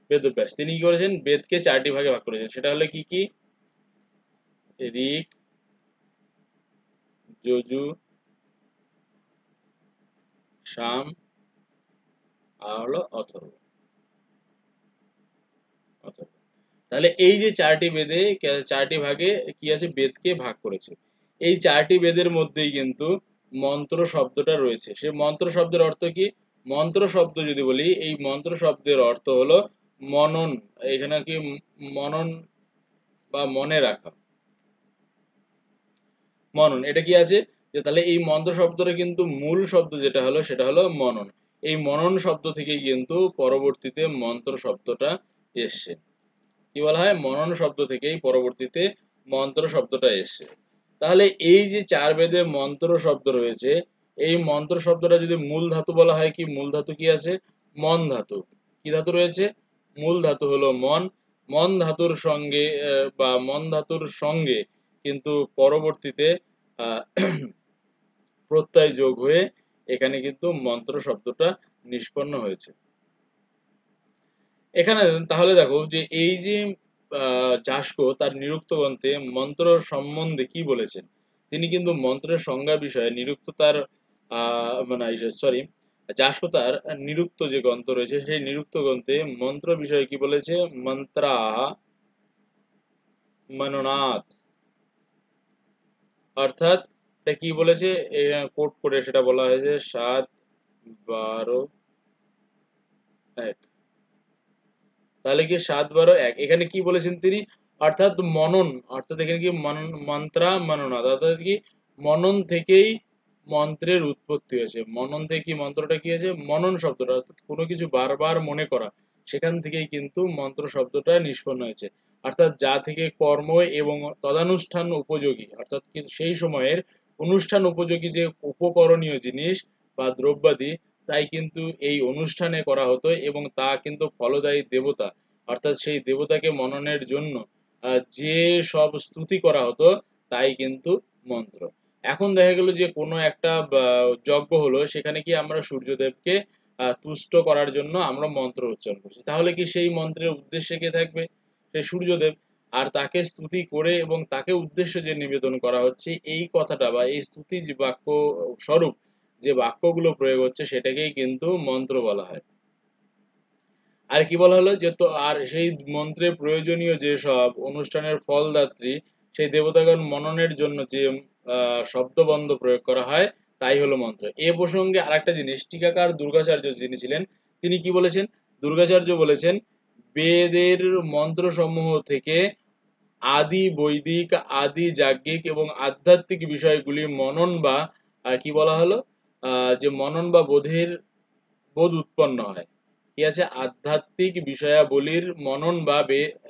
বেদব্যাস তিনি কি করেছেন? বেদকে চারটি ভাগে ভাগ করেছেন। সেটা হলো কি কি? ঋক, যজু শাম আর হলো অথর্ব। অথর্ব। তাহলে এই যে চারটি বেদে, চারটি ভাগে কি আছে? বেদকে ভাগ করেছে। এই চারটি বেদের মধ্যেই কিন্তু মন্ত্র শব্দটা রয়েছে। সে মন্ত্র শব্দের অর্থ কি? মন্ত্র শব্দ যদি বলি, এই মন্ত্র শব্দের অর্থ হলো মনন, এখানে কি মনন বা মনে রাখা? মনন, এটা কি আছে? যে তাহলে এই মন্ত্র শব্দটা কিন্তু মূল শব্দ যেটা হলো, সেটা হলো মনন। এই মনন শব্দ থেকে কিন্তু পরবর্তীতে মন্ত্র শব্দটা এসছে। কি বলা হয়? মনন শব্দ থেকেই পরবর্তীতে মন্ত্র শব্দটা এসছে। তাহলে এই যে চার বেদে মন্ত্র শব্দ রয়েছে, এই মন্ত্র শব্দটা যদি মূল ধাতু বলা হয় কি? মূল ধাতু কি আছে? মন ধাতু। কি ধাতু রয়েছে? মূল ধাতু হলো মন। মন ধাতুর সঙ্গে বা মন ধাতুর সঙ্গে কিন্তু পরবর্তীতে প্রত্যয় যোগ হয়ে এখানে কিন্তু মন্ত্র শব্দটা নিষ্পন্ন হয়েছে। এখানে তাহলে দেখো যে এই যে যাস্ক তার নিরুক্ত গ্রন্থে মন্ত্র সম্বন্ধে কি বলেছেন? তিনি কিন্তু মন্ত্রের সংজ্ঞা বিষয়ে নিরুক্ত তার মানে সরি যাস্ক তার নিরুক্ত যে গ্রন্থ রয়েছে, সেই নিরুক্ত গ্রন্থে মন্ত্র বিষয়ে কি বলেছে? মন্ত্রা মনোনাথ। অর্থাৎ এটা কি বলেছে? কোট করে সেটা বলা হয়েছে, সাত, বারো, এক। তাহলে কি সাত, বারো, এক? এখানে কি বলেছেন তিনি? অর্থাৎ মনন। অর্থাৎ এখানে কি মনন, মন্ত্রা মননাথ। অর্থাৎ কি মনন থেকেই মন্ত্রের উৎপত্তি হয়েছে। মনন থেকে কি মন্ত্রটা কি হয়েছে? মনন শব্দটা, অর্থাৎ কোনো কিছু বারবার মনে করা, সেখান থেকেই কিন্তু মন্ত্র শব্দটা নিষ্পন্ন হয়েছে। অর্থাৎ যা থেকে কর্ম এবং তদানুষ্ঠান উপযোগী, অর্থাৎ সেই সময়ের অনুষ্ঠান উপযোগী যে উপকরণীয় জিনিস বা দ্রব্যাদি, তাই কিন্তু এই অনুষ্ঠানে করা হতো এবং তা কিন্তু ফলদায়ী দেবতা, অর্থাৎ সেই দেবতাকে মননের জন্য যে সব স্তুতি করা হতো, তাই কিন্তু মন্ত্র। এখন দেখা গেল যে কোনো একটা যজ্ঞ হলো, সেখানে কি আমরা সূর্যদেবকে তুষ্ট করার জন্য আমরা মন্ত্র উচ্চারণ করছি। তাহলে কি সেই মন্ত্রের উদ্দেশ্যে কে থাকবে? সেই সূর্যদেব। আর তাকে স্তুতি করে এবং তাকে উদ্দেশ্য যে নিবেদন করা হচ্ছে, এই কথাটা বা, এই স্তুতি যে বাক্য স্বরূপ যে বাক্যগুলো প্রয়োগ হচ্ছে, সেটাকেই কিন্তু মন্ত্র বলা হয়। আর কি বলা হলো? যে তো, আর সেই মন্ত্রে প্রয়োজনীয় যে সব অনুষ্ঠানের ফলদাত্রী, সেই দেবতাগণ মননের জন্য যে শব্দবন্ধ প্রয়োগ করা হয়, তাই হলো মন্ত্র। এ প্রসঙ্গে আরেকটা জিনিস, টিকাকার দুর্গাচার্য যিনি ছিলেন, তিনি কি বলেছেন? দুর্গাচার্য বলেছেন, বেদের মন্ত্রসমূহ থেকে আদি বৈদিক, আদি যাজ্ঞিক এবং আধ্যাত্মিক বিষয়গুলি মনন বা কি বলা হলো? যে মনন বা বোধের, বোধ উৎপন্ন হয়। কি আছে? আধ্যাত্মিক বিষয়াবলীর মনন বা,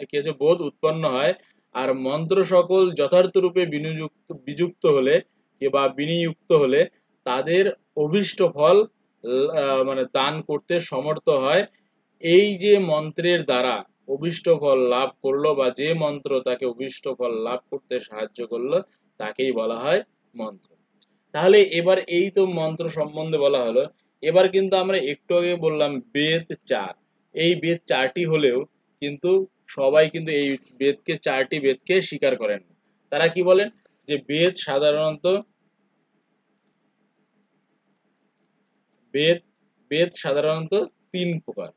কি আছে? বোধ উৎপন্ন হয়। আর মন্ত্র সকল যথার্থ রূপে বিনিযুক্ত, বিযুক্ত হলে বা বিনিযুক্ত হলে তাদের অভিষ্ট ফল মানে দান করতে সমর্থ হয়। এই যে মন্ত্রের দ্বারা অভিষ্ট ফল লাভ করল বা যে মন্ত্র তাকে অভিষ্ট ফল লাভ করতে সাহায্য করল, তাকেই বলা হয় মন্ত্র। তাহলে এবার এই তো মন্ত্র সম্বন্ধে বলা হলো। এবার কিন্তু আমরা একটু আগে বললাম বেদ চার। এই বেদ চারটি হলেও কিন্তু সবাই কিন্তু এই বেদকে, চারটি বেদকে স্বীকার করেন। তারা কি বলেন? যে বেদ সাধারণত বেদ বেদ সাধারণত তিন প্রকার।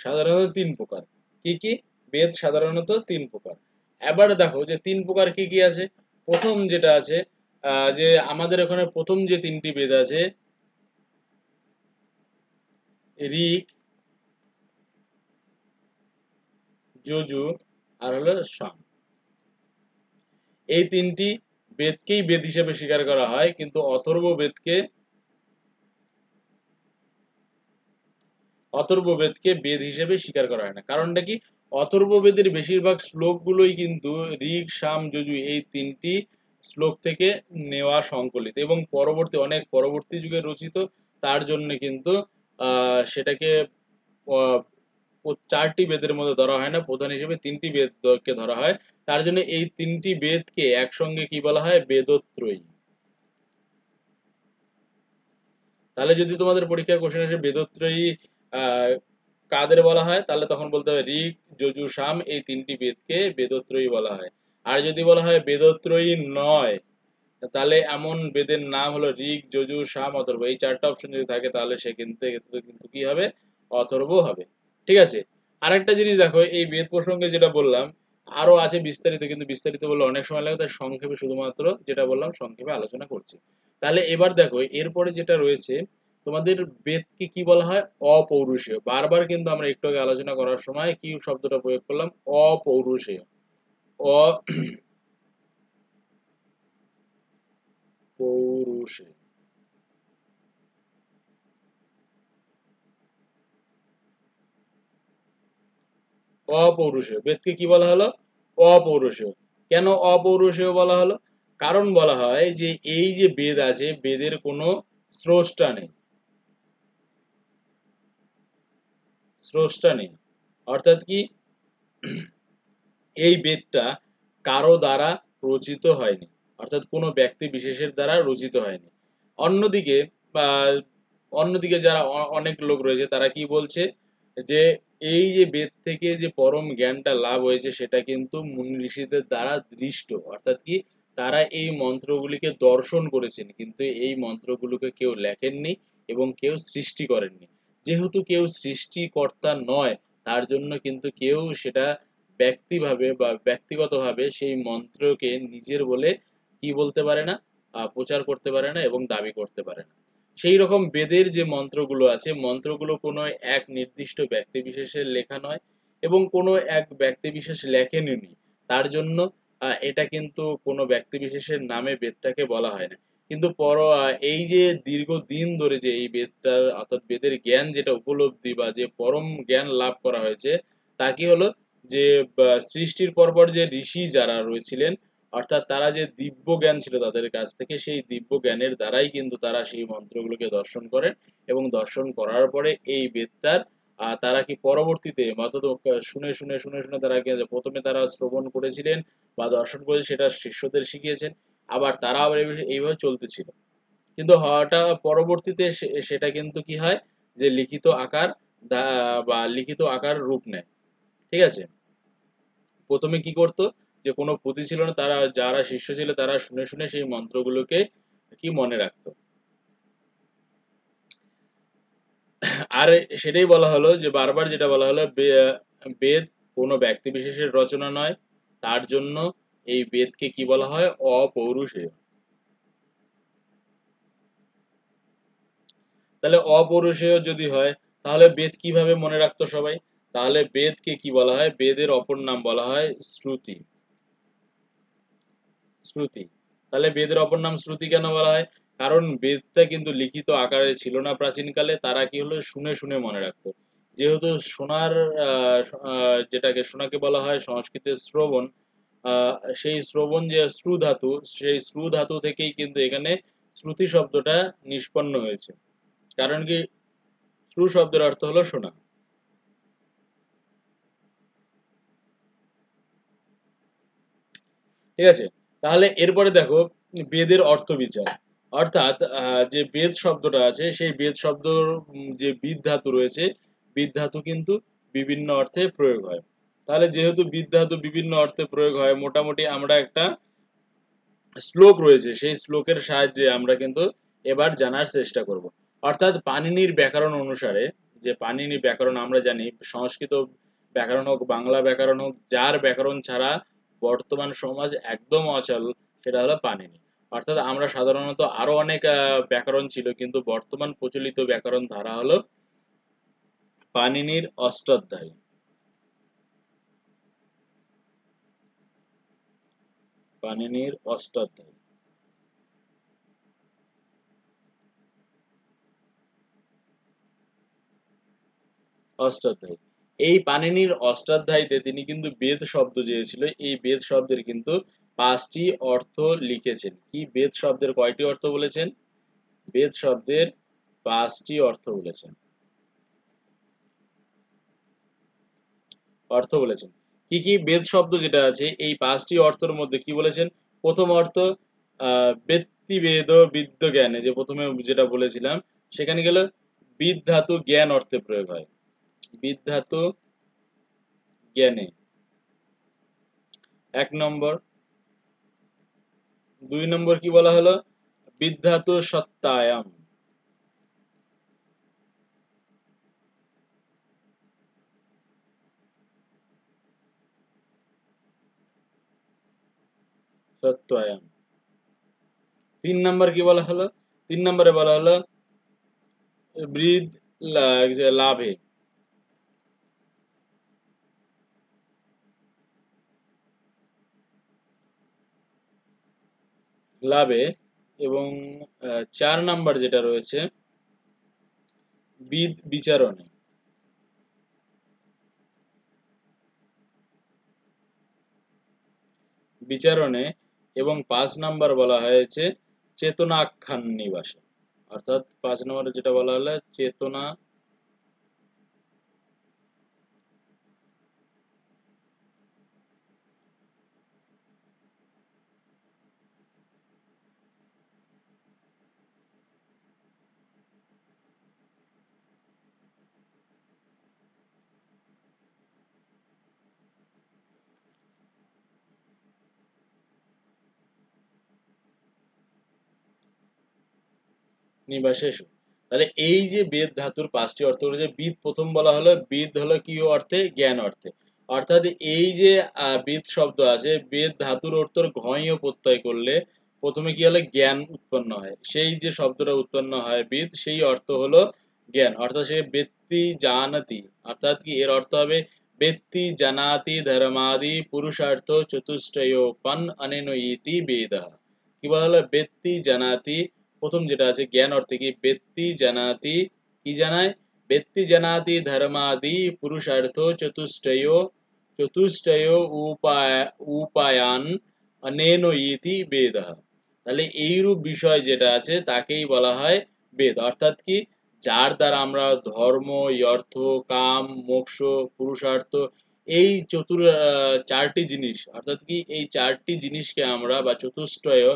সাধারণত তিন প্রকার। কি কি? বেদ সাধারণত তিন প্রকার। এবার দেখো যে তিন প্রকার কি কি আছে? প্রথম যেটা আছে যে আমাদের ওখানে প্রথম যে তিনটি বেদ আছে ঋক যজু আর হলো সাম এই তিনটি বেদকেই বেদ হিসেবে স্বীকার করা হয়, কিন্তু অথর্ব বেদকে অথর্ব বেদকে বেদ হিসেবে স্বীকার করা হয় না। কারণটা কি? অথর্ব বেদের বেশিরভাগ শ্লোকগুলোই কিন্তু ঋগ সাম যজু এই তিনটি শ্লোক থেকে নেওয়া সংকলিত এবং পরবর্তী, অনেক পরবর্তী যুগে রচিত, তার জন্য কিন্তু সেটাকে চারটি বেদের মধ্যে ধরা হয় না। প্রধান হিসেবে তিনটি বেদকে ধরা হয়। তার জন্য এই তিনটি বেদকে একসঙ্গে কি বলা হয়? বেদত্রয়ী। তাহলে যদি তোমাদের পরীক্ষা কোশ্চেন আসে, বেদত্রয়ী কাদের বলা হয়? তাহলে তখন বলতে হবে ঋক, যজু, সাম, এই তিনটি বেদকে বেদত্রয়ী বলা হয়। আর যদি বলা হয় বেদত্রয়ী নয় তাহলে এমন বেদের নাম হলো ঋক যজু, সাম অথর্ব। এই চারটা অপশন যদি থাকে, তাহলে সে কিন্তু কিন্তু কি হবে? অথর্ব হবে। ঠিক আছে? আরেকটা জিনিস দেখো, এই বেদ প্রসঙ্গে যেটা বললাম, আরও আছে বিস্তারিত, কিন্তু বিস্তারিত বললে অনেক সময় লাগে, তাই সংক্ষেপে শুধুমাত্র যেটা বললাম, সংক্ষেপে আলোচনা করছি। তাহলে এবার দেখো, এরপরে যেটা রয়েছে, তোমাদের বেদকে কি বলা হয়? অপৌরুষীয়। বারবার কিন্তু আমরা একটু আগে আলোচনা করার সময় কি শব্দটা প্রয়োগ করলাম? অপৌরুষীয়। অ পৌরুষীয় অপৌরুষীয়। বেদকে কি বলা হলো? অপৌরুষীয়। কেন অপৌরুষীয় বলা হলো? কারণ বলা হয় যে, এই যে বেদ আছে, বেদের কোনো স্রষ্টা নেই। স্রষ্টা নেই। অর্থাৎ কি? এই বেদটা কারও দ্বারা রচিত হয়নি। অর্থাৎ কোনো ব্যক্তি বিশেষের দ্বারা রচিত হয়নি। অন্যদিকে, বা অন্যদিকে যারা অনেক লোক রয়েছে, তারা কি বলছে যে, এই যে বেদ থেকে যে পরম জ্ঞানটা লাভ হয়েছে, সেটা কিন্তু মুনি ঋষিদের দ্বারা দৃষ্ট। অর্থাৎ কি, তারা এই মন্ত্রগুলিকে দর্শন করেছেন, কিন্তু এই মন্ত্রগুলোকে কেউ লেখেননি এবং কেউ সৃষ্টি করেননি। যেহেতু কেউ সৃষ্টিকর্তা নয়, তার জন্য কিন্তু কেউ সেটা ব্যক্তিভাবে বা ব্যক্তিগতভাবে সেই মন্ত্রকে নিজের বলে কি বলতে পারে না প্রচার করতে পারে না এবং দাবি করতে পারে না। সেই রকম বেদের যে মন্ত্রগুলো আছে, মন্ত্রগুলো কোনো এক নির্দিষ্ট ব্যক্তি বিশেষের লেখা নয় এবং কোনো এক ব্যক্তি বিশেষ লেখেনি তার জন্য এটা কিন্তু কোনো ব্যক্তি বিশেষের নামে বেদটাকে বলা হয় না। কিন্তু পর এই যে দীর্ঘদিন ধরে যে এই বেদটার, অর্থাৎ বেদের জ্ঞান যেটা উপলব্ধি বা যে পরম জ্ঞান লাভ করা হয়েছে, তা কি হলো? যে সৃষ্টির পরপর যে ঋষি যারা রয়েছিলেন অর্থাৎ তারা যে দিব্য জ্ঞান ছিল তাদের কাছ থেকে, সেই দিব্য জ্ঞানের দ্বারাই কিন্তু তারা সেই মন্ত্রগুলোকে দর্শন করেন এবং দর্শন করার পরে এই বেদটার তারা কি পরবর্তীতে শুনে শুনে শুনে শুনে তারা প্রথমে তারা শ্রবণ করেছিলেন বা দর্শন করে সেটা শিষ্যদের শিখিয়েছেন, আবার তারা আবার এইভাবে চলতেছিল। কিন্তু হওয়াটা পরবর্তীতে সেটা কিন্তু কি হয় যে লিখিত আকার বা লিখিত আকার রূপ নেয়। ঠিক আছে? প্রথমে কি করতো? যে কোনো পুঁথি ছিল না, তারা যারা শিষ্য ছিল, তারা শুনে শুনে সেই মন্ত্রগুলোকে কি মনে রাখত? আর সেটাই বলা হলো যে বারবার যেটা বলা হলো বেদ কোনো ব্যক্তি বিশেষের রচনা নয়, তার জন্য এই বেদকে কি বলা হয়? অপৌরুষেয়। তাহলে অপৌরুষেয় যদি হয়, তাহলে বেদ কীভাবে মনে রাখতো সবাই? তাহলে বেদকে কি বলা হয়? বেদের অপর নাম বলা হয় শ্রুতি। শ্রুতি। তাহলে বেদের অপর নাম শ্রুতি কেন বলা হয়? কারণ বেদটা কিন্তু লিখিত আকারে ছিল না প্রাচীনকালে, তারা কি হলো? শুনে শুনে মনে রাখতো। যেহেতু সোনার যেটাকে সোনাকে বলা হয় সংস্কৃতের শ্রবণ সেই শ্রবণ যে শ্রু ধাতু, সেই শ্রু ধাতু থেকেই কিন্তু এখানে শ্রুতি শব্দটা নিষ্পন্ন হয়েছে। কারণ কি? শ্রু শব্দের অর্থ হলো শোনা ঠিক আছে? তাহলে এরপরে দেখো, বেদের অর্থ বিচার অর্থাৎ যে বেদ শব্দটা আছে, সেই বেদ শব্দ যে বিদ ধাতু রয়েছে বিদ ধাতু কিন্তু বিভিন্ন অর্থে প্রয়োগ হয়। তাহলে যেহেতু বিদ্যাহত বিভিন্ন অর্থে প্রয়োগ হয়, মোটামুটি আমরা একটা শ্লোক রয়েছে, সেই শ্লোকের সাহায্যে আমরা কিন্তু এবার জানার চেষ্টা করব। অর্থাৎ পানিনির ব্যাকরণ অনুসারে, যে পানিনি ব্যাকরণ আমরা জানি, সংস্কৃত ব্যাকরণ হোক, বাংলা ব্যাকরণ হোক, যার ব্যাকরণ ছাড়া বর্তমান সমাজ একদম অচল, সেটা হলো পানিনি। অর্থাৎ আমরা সাধারণত আরও অনেক ব্যাকরণ ছিল, কিন্তু বর্তমান প্রচলিত ব্যাকরণ ধারা হলো পানিনির অষ্টাধ্যায়ী। পানিনির অষ্টাধ্যায়ী। অষ্টাধ্যায়ী। এই পানিনির অষ্টাধ্যায়ীতে তিনি কিন্তু বেদ শব্দ চেয়েছিল এই বেদ শব্দের কিন্তু পাঁচটি অর্থ লিখেছেন। কি বেদ শব্দের কয়টি অর্থ বলেছেন? বেদ শব্দের পাঁচটি অর্থ বলেছেন। অর্থ বলেছেন। কি কি বেদ শব্দ যেটা আছে, এই পাঁচটি অর্থের মধ্যে কি বলেছেন? প্রথম অর্থ ব্যক্তি বেদ বিদ্য জ্ঞানে যে প্রথমে যেটা বলেছিলাম, সেখানে গেল বিদ ধাতু জ্ঞান অর্থে প্রয়োগ হয়। বিদ ধাতু জ্ঞানে। এক নম্বর। দুই নম্বর কি বলা হলো? বিদ্ধাতু সত্তায়াম। সত্যায়ন তিন নম্বর কি বলা হলো? তিন নম্বরে বলা হলো বৃদ লাভে। লাভে এবং চার নাম্বার যেটা রয়েছে, বিদ বিচারণে। বিচারণে এবং পাঁচ নাম্বার বলা হয়েছে চেতনাখ্যান নিবাসে। অর্থাৎ পাঁচ নম্বরে যেটা বলা হলো, চেতনা নিবাসেশু তাহলে এই যে বেদ ধাতুর পাঁচটি অর্থ রয়েছে বিদ প্রথম বলা হলো, বিদ হলো কি অর্থে? জ্ঞান অর্থে। অর্থাৎ এই যে বেদ শব্দ আছে, বেদ ধাতুর অর্থ ঘয় প্রত্যয় করলে প্রথমে কি হলো? জ্ঞান উৎপন্ন হয়। সেই যে শব্দটা উৎপন্ন হয় বিদ, সেই অর্থ হলো জ্ঞান। অর্থাৎ সে ব্যক্তি জানাতি। অর্থাৎ কি এর অর্থ হবে? ব্যক্তি জানাতি ধর্মাদি পুরুষার্থ চতুষ্টয়োপন অনেন ইতি বেদ। কি বলা হলো? ব্যক্তি জানাতি প্রথম যেটা আছে, জ্ঞান অর্থে কি? ব্যক্তি জানাতি। কি জানায়? ব্যক্তি জানাতি ধর্মাদি পুরুষার্থ চতুষ্টয় চতুষ্টয় উপায়, উপায়ান অনেন ইতি বেদ। তাহলে এইরূপ বিষয় যেটা আছে, তাকেই বলা হয় বেদ। অর্থাৎ কি? যার দ্বারা আমরা ধর্ম অর্থ, কাম, মোক্ষ, পুরুষার্থ, এই চতুর চারটি জিনিস, অর্থাৎ কি? এই চারটি জিনিসকে আমরা বা চতুষ্টয়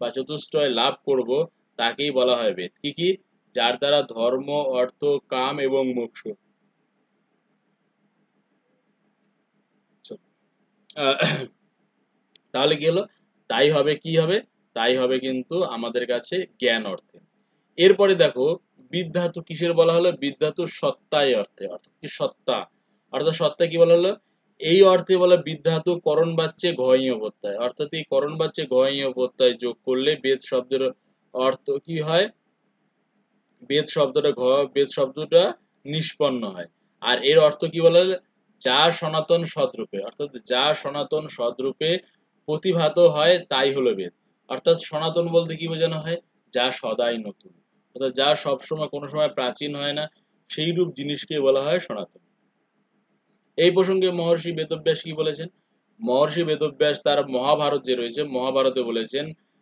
বা চতুষ্টয় লাভ করব তাকেই বলা হয় বেদ। কি কি? যার দ্বারা ধর্ম, অর্থ, কাম এবং মোক্ষ। তাহলে হলো? তাই হবে কি হবে? তাই হবে কিন্তু আমাদের কাছে জ্ঞান অর্থে। এরপরে দেখো, বিদ্ধাতু কিসের বলা হলো? বিদ্ধাতু সত্তায় অর্থে। অর্থাৎ কি সত্তা? অর্থাৎ সত্তা কি বলা হলো? এই অর্থে বলে বিদ্ধাতু করণ বাচ্চে ঘয়ীয় প্রত্যয় অর্থাৎ এই করণ বাচ্চে ঘয়ীয় প্রত্যয় যোগ করলে বেদ শব্দের অর্থ কি হয়? বেদ শব্দটা বেদ শব্দটা নিষ্পন্ন হয়। আর এর অর্থ কি বলে যা সনাতন সদরূপে। অর্থাৎ যা সনাতন সদরূপে প্রতিভাত হয়, তাই হলো বেদ। অর্থাৎ সনাতন বলতে কি বোঝানো হয়? যা সদাই নতুন। অর্থাৎ যা সবসময় কোনো সময় প্রাচীন হয় না সেই রূপ জিনিসকে বলা হয় সনাতন। এই প্রসঙ্গে মহর্ষি বেদব্যাস কি বলেছেন? মহর্ষি বেদব্যাস তার মহাভারত যে রয়েছে, মহাভারতে বলেছেন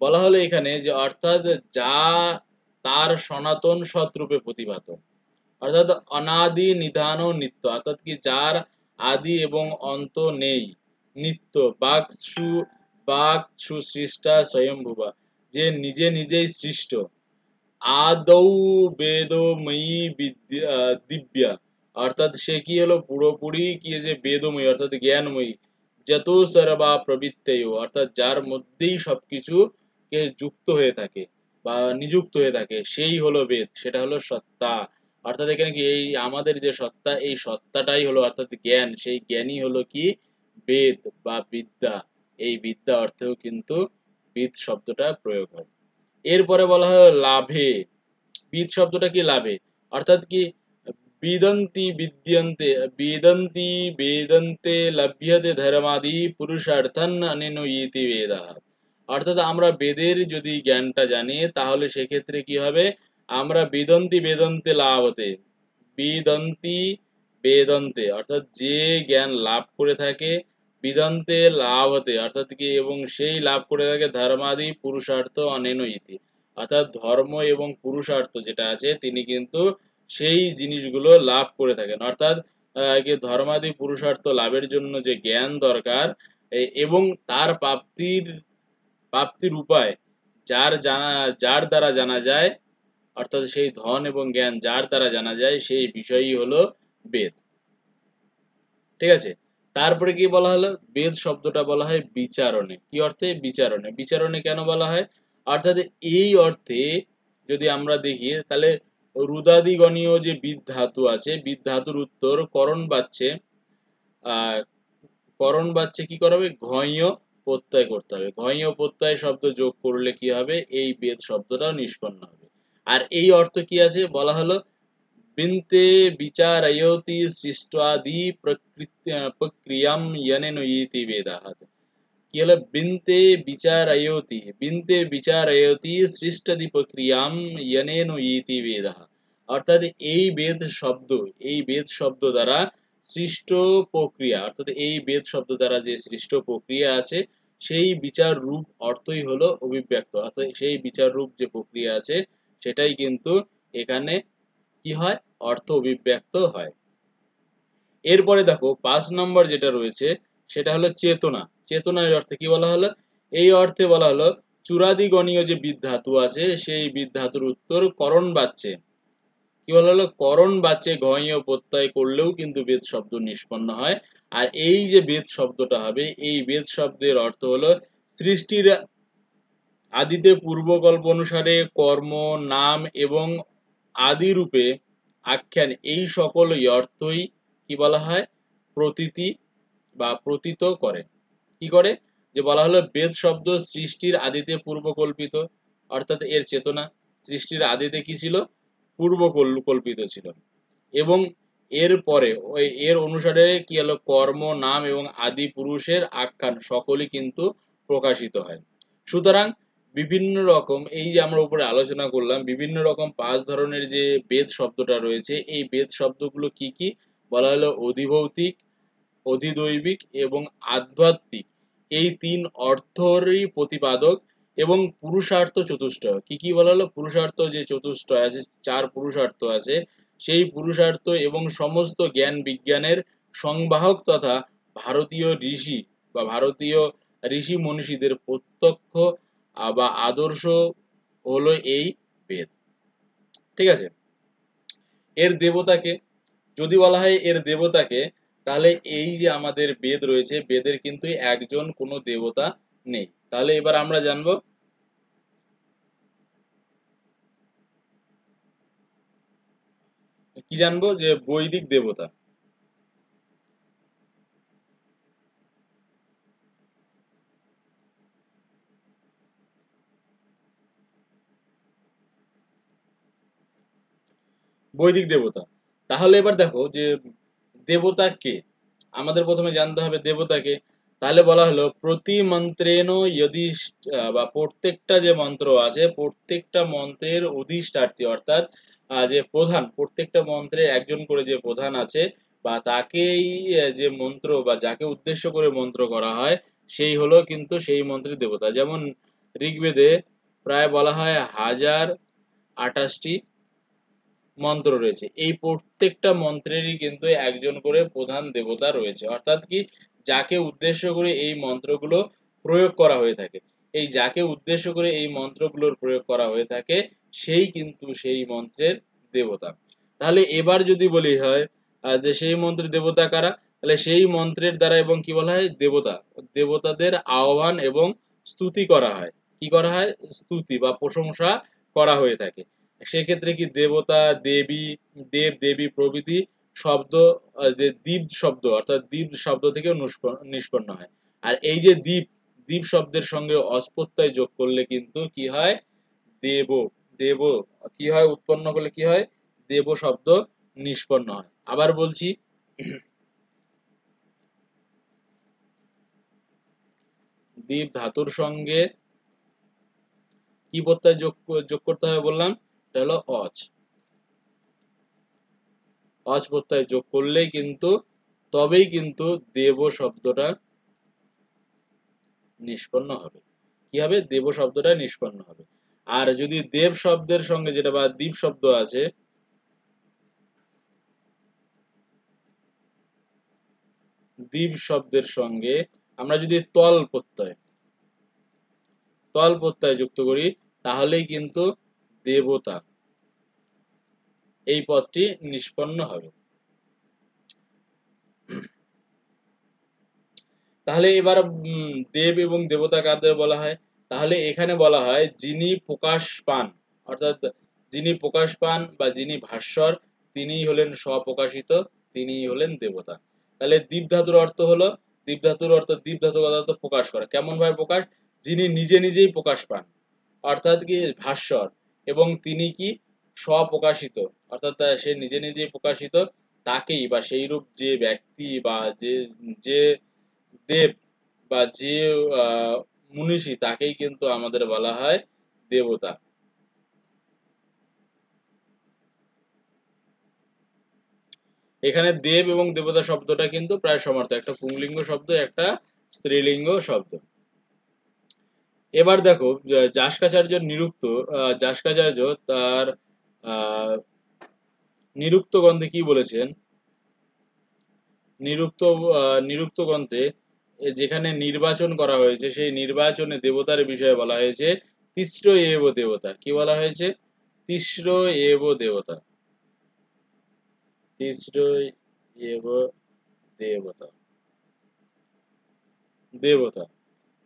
বলা হলো এখানে যে অর্থাৎ যা তার সনাতন সৎরূপে প্রতিভাত। অর্থাৎ অনাদি নিধান নিত্য, অর্থাৎ কি যার আদি এবং অন্ত নেই, নিত্য বাগসু বাক সুসৃষ্টা স্বয়ংভুবা যে নিজে নিজেই সৃষ্ট। আদৌ বেদময়ী বিদ্যা, দিব্যা, অর্থাৎ সে কি হলো পুরোপুরি কি যে বেদময়ী, অর্থাৎ জ্ঞানময়ী, যত সর্বা প্রবৃত্তেয়, অর্থাৎ যার মধ্যেই সবকিছু কে যুক্ত হয়ে থাকে বা নিযুক্ত হয়ে থাকে, সেই হলো বেদ, সেটা হলো সত্তা। অর্থাৎ এখানে কি এই আমাদের যে সত্তা, এই সত্তাটাই হলো অর্থাৎ জ্ঞান, সেই জ্ঞানই হলো কি? বেদ বা বিদ্যা। এই বিদ্যা অর্থেও কিন্তু বিদ শব্দটা প্রয়োগ হয়। এরপরে বলা হয় লাভে। বিদ শব্দটা কি লাভে? অর্থাৎ কি বিদন্তি বিদ্যন্তে, বিদন্তি বেদন্তে লভ্যতে ধর্মাদি পুরুষার্থন অনিনুইতি বেদ অর্থাৎ আমরা বেদের যদি জ্ঞানটা জানি, তাহলে সেক্ষেত্রে কি হবে? আমরা বিদন্তি বেদন্তে লাভতে, বিদন্তি বেদন্তে, অর্থাৎ যে জ্ঞান লাভ করে থাকে, বিদন্তে লাভতে, অর্থাৎ কি, এবং সেই লাভ করে থাকে ধর্মাদি, পুরুষার্থ অনেন ইতি। অর্থাৎ ধর্ম এবং পুরুষার্থ যেটা আছে, তিনি কিন্তু সেই জিনিসগুলো লাভ করে থাকেন। অর্থাৎ ধর্মাদি, পুরুষার্থ লাভের জন্য যে জ্ঞান দরকার এবং তার প্রাপ্তির প্রাপ্তির উপায় যার জানা, যার দ্বারা জানা যায়, অর্থাৎ সেই ধন এবং জ্ঞান যার দ্বারা জানা যায়, সেই বিষয়ই হলো বেদ। ঠিক আছে? তারপরে কি বলা হলো? বেদ শব্দটা বলা হয় বিচারণে। কি অর্থে? বিচারণে। বিচারণে কেন বলা হয়? অর্থাৎ এই অর্থে যদি আমরা দেখি, তাহলে রুদাদিগণীয় যে বিদ ধাতু আছে বিদ ধাতুর উত্তর করণ আহ, করণ বাচ্চে কি করা হবে ঘয় প্রত্যয় করতে হবে। ঘয় প্রত্যয় শব্দ যোগ করলে কি হবে? এই বেদ শব্দটাও নিষ্পন্ন হবে। আর এই অর্থ কি আছে? বলা হলো, বিন্তে বিচারয়তি সৃষ্টাদি প্রক্রিয়াম ইতি বেদাহাত। কি হলো? বিন্তে বিচারয়তি, বিন্তে সৃষ্টাদি প্রক্রিয়াম ইয়নেন ইতি বেদাহ। অর্থাৎ এই বেদ শব্দ, এই বেদ শব্দ দ্বারা সৃষ্ট প্রক্রিয়া, অর্থাৎ এই বেদ শব্দ দ্বারা যে সৃষ্ট প্রক্রিয়া আছে, সেই বিচার রূপ অর্থই হলো অভিব্যক্ত। অর্থাৎ সেই বিচার রূপ যে প্রক্রিয়া আছে, সেটাই কিন্তু এখানে কি হয়? অর্থ অভিব্যক্ত হয়। এরপরে দেখো, পাঁচ নম্বর যেটা রয়েছে, সেটা হলো চেতনা। চেতনার অর্থে কি বলা হলো? এই অর্থে বলা হলো, চূড়াদিগণীয় যে বিধাতু আছে, সেই বিধাতুর উত্তর করণ বাচ্চে কি বলা? হলো করণ বাচ্চে ঘয় প্রত্যয় করলেও কিন্তু বেদ শব্দ নিষ্পন্ন হয়। আর এই যে বেদ শব্দটা হবে, এই বেদ শব্দের অর্থ হলো সৃষ্টির আদিতে পূর্বকল্প অনুসারে কর্ম, নাম এবং আদি রূপে আখ্যান এই সকল অর্থই কি বলা হয়? প্রতীতি বা প্রতীত করে। কি করে? যে বলা হলো বেদ শব্দ সৃষ্টির আদিতে পূর্বকল্পিত, অর্থাৎ এর চেতনা। সৃষ্টির আদিতে কি ছিল? পূর্ব কল্পিত ছিল। এবং এর পরে এর অনুসারে কি হলো, কর্ম, নাম এবং আদি পুরুষের আখ্যান সকলই কিন্তু প্রকাশিত হয়। সুতরাং বিভিন্ন রকম এই যে আমরা উপরে আলোচনা করলাম, বিভিন্ন রকম পাঁচ ধরনের যে বেদ শব্দটা রয়েছে, এই বেদ শব্দগুলো কি কি? বলা হলো অধিভৌতিক, অধিদৈবিক এবং আধ্যাত্মিক। এই তিন অর্থরই প্রতিপাদক এবং পুরুষার্থ চতুষ্ট কি কি বলা হলো পুরুষার্থ যে চতুষ্ট আছে, চার পুরুষার্থ আছে, সেই পুরুষার্থ এবং সমস্ত জ্ঞান বিজ্ঞানের সংবাহক তথা ভারতীয় ঋষি বা ভারতীয় ঋষি মনীষীদের প্রত্যক্ষ বা আদর্শ হলো এই বেদ। ঠিক আছে? এর দেবতাকে, যদি বলা হয় এর দেবতাকে, তাহলে এই যে আমাদের বেদ রয়েছে, বেদের কিন্তু একজন কোনো দেবতা নেই। তাহলে এবার আমরা জানব কি জানব? যে বৈদিক দেবতা। বৈদিক দেবতা। তাহলে এবার দেখো যে দেবতা কে? আমাদের প্রথমে জানতে হবে দেবতাকে তাহলে বলা হলো, প্রতি মন্ত্রেন যদি বা প্রত্যেকটা যে মন্ত্র আছে, প্রত্যেকটা মন্ত্রের অধিষ্ঠার্থী, অর্থাৎ যে প্রধান, প্রত্যেকটা মন্ত্রের একজন করে যে প্রধান আছে, বা তাকেই যে মন্ত্র বা যাকে উদ্দেশ্য করে মন্ত্র করা হয়, সেই হলো কিন্তু সেই মন্ত্রের দেবতা। যেমন ঋগ্বেদে প্রায় বলা হয় হাজার আঠাশটি মন্ত্র রয়েছে। এই প্রত্যেকটা মন্ত্রেরই কিন্তু একজন করে প্রধান দেবতা রয়েছে। অর্থাৎ কি? যাকে উদ্দেশ্য করে এই মন্ত্রগুলো প্রয়োগ করা হয়ে থাকে, এই যাকে উদ্দেশ্য করে এই মন্ত্রগুলোর প্রয়োগ করা হয়ে থাকে, সেই কিন্তু সেই মন্ত্রের দেবতা। তাহলে এবার যদি বলি হয় যে সেই মন্ত্রের দেবতা কারা? তাহলে সেই মন্ত্রের দ্বারা এবং কি বলা হয়? দেবতা। দেবতাদের আহ্বান এবং স্তুতি করা হয়। কি করা হয়? স্তুতি বা প্রশংসা করা হয়ে থাকে। সেক্ষেত্রে কি দেবতা, দেবী, দেব, দেবী প্রভৃতি শব্দ যে দ্বীপ শব্দ, অর্থাৎ দ্বীপ শব্দ থেকেও নিষ্পন্ন হয়। আর এই যে দ্বীপ দ্বীপ শব্দের সঙ্গে অস্পত্যায় যোগ করলে কিন্তু কি হয়? দেব দেব কি হয়? উৎপন্ন করলে কি হয়? দেব শব্দ নিষ্পন্ন হয়। আবার বলছি, দ্বীপ ধাতুর সঙ্গে কি প্রত্যয় যোগ করতে হবে বললাম? এটা হলো অজ অজ প্রত্যয় যোগ করলেই কিন্তু, তবেই কিন্তু দেব শব্দটা নিষ্পন্ন হবে। কি হবে? দেব শব্দটা নিষ্পন্ন হবে। আর যদি দেব শব্দের সঙ্গে যেটা বা দ্বীপ শব্দ আছে, দ্বীপ শব্দের সঙ্গে আমরা যদি তল প্রত্যয় তল প্রত্যয় যুক্ত করি, তাহলেই কিন্তু দেবতা এই পদটি নিষ্পন্ন হবে। তাহলে এবার দেব এবং দেবতা কাদের বলা হয়? তাহলে এখানে বলা হয় যিনি প্রকাশ পান, অর্থাৎ যিনি প্রকাশ পান বা যিনি ভাস্বর তিনি হলেন স্বপ্রকাশিত তিনি হলেন দেবতা। তাহলে দ্বীপ ধাতুর অর্থ হলো দ্বীপ ধাতুর অর্থ দ্বীপ ধাতু কথা প্রকাশ করা। কেমন ভাবে প্রকাশ? যিনি নিজে নিজেই প্রকাশ পান, অর্থাৎ কি ভাস্বর, এবং তিনি কি স্বপ্রকাশিত, অর্থাৎ সে নিজে নিজেই প্রকাশিত তাকেই বা সেই রূপ যে ব্যক্তি বা যে যে দেব বা যে মনীষী তাকেই কিন্তু আমাদের বলা হয় দেবতা। এখানে দেব এবং দেবতা শব্দটা কিন্তু প্রায় সমার্থ একটা পুংলিঙ্গ শব্দ, একটা স্ত্রীলিঙ্গ শব্দ। এবার দেখো যাস্কাচার্য নিরুক্ত যাস্কাচার্য তার নিরুক্ত গ্রন্থে কি বলেছেন? নিরুক্ত নিরুক্ত গ্রন্থে যেখানে নির্বাচন করা হয়েছে, সেই নির্বাচনে দেবতার বিষয়ে বলা হয়েছে তিস্র এব দেবতা। কি বলা হয়েছে? তিস্র এব দেবতা। তিস্র এব দেবতা। দেবতা।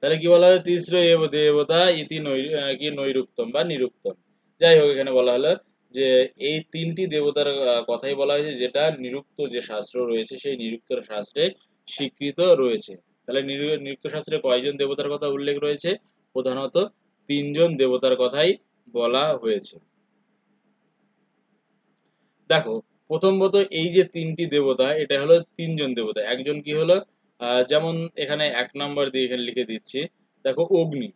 তাহলে কি বলা হলো? তিস্র এব দেবতা ইতি নৈ কি নৈরুক্তম বা নিরুক্তম। যাই হোক, এখানে বলা হলো যে এই তিনটি দেবতার কথাই বলা হয়েছে, যেটা নিরুক্ত যে শাস্ত্র রয়েছে, সেই নিরুক্ত শাস্ত্রে স্বীকৃত রয়েছে। তাহলে নিরুক্ত শাস্ত্রে কয়জন দেবতার কথা উল্লেখ রয়েছে? প্রধানত তিনজন দেবতার কথাই বলা হয়েছে। দেখো, প্রথমত এই যে তিনটি দেবতা, এটা হলো তিনজন দেবতা। একজন কি হলো? যেমন এখানে এক নম্বর দিয়ে এখানে লিখে দিচ্ছি। দেখো, অগ্নি।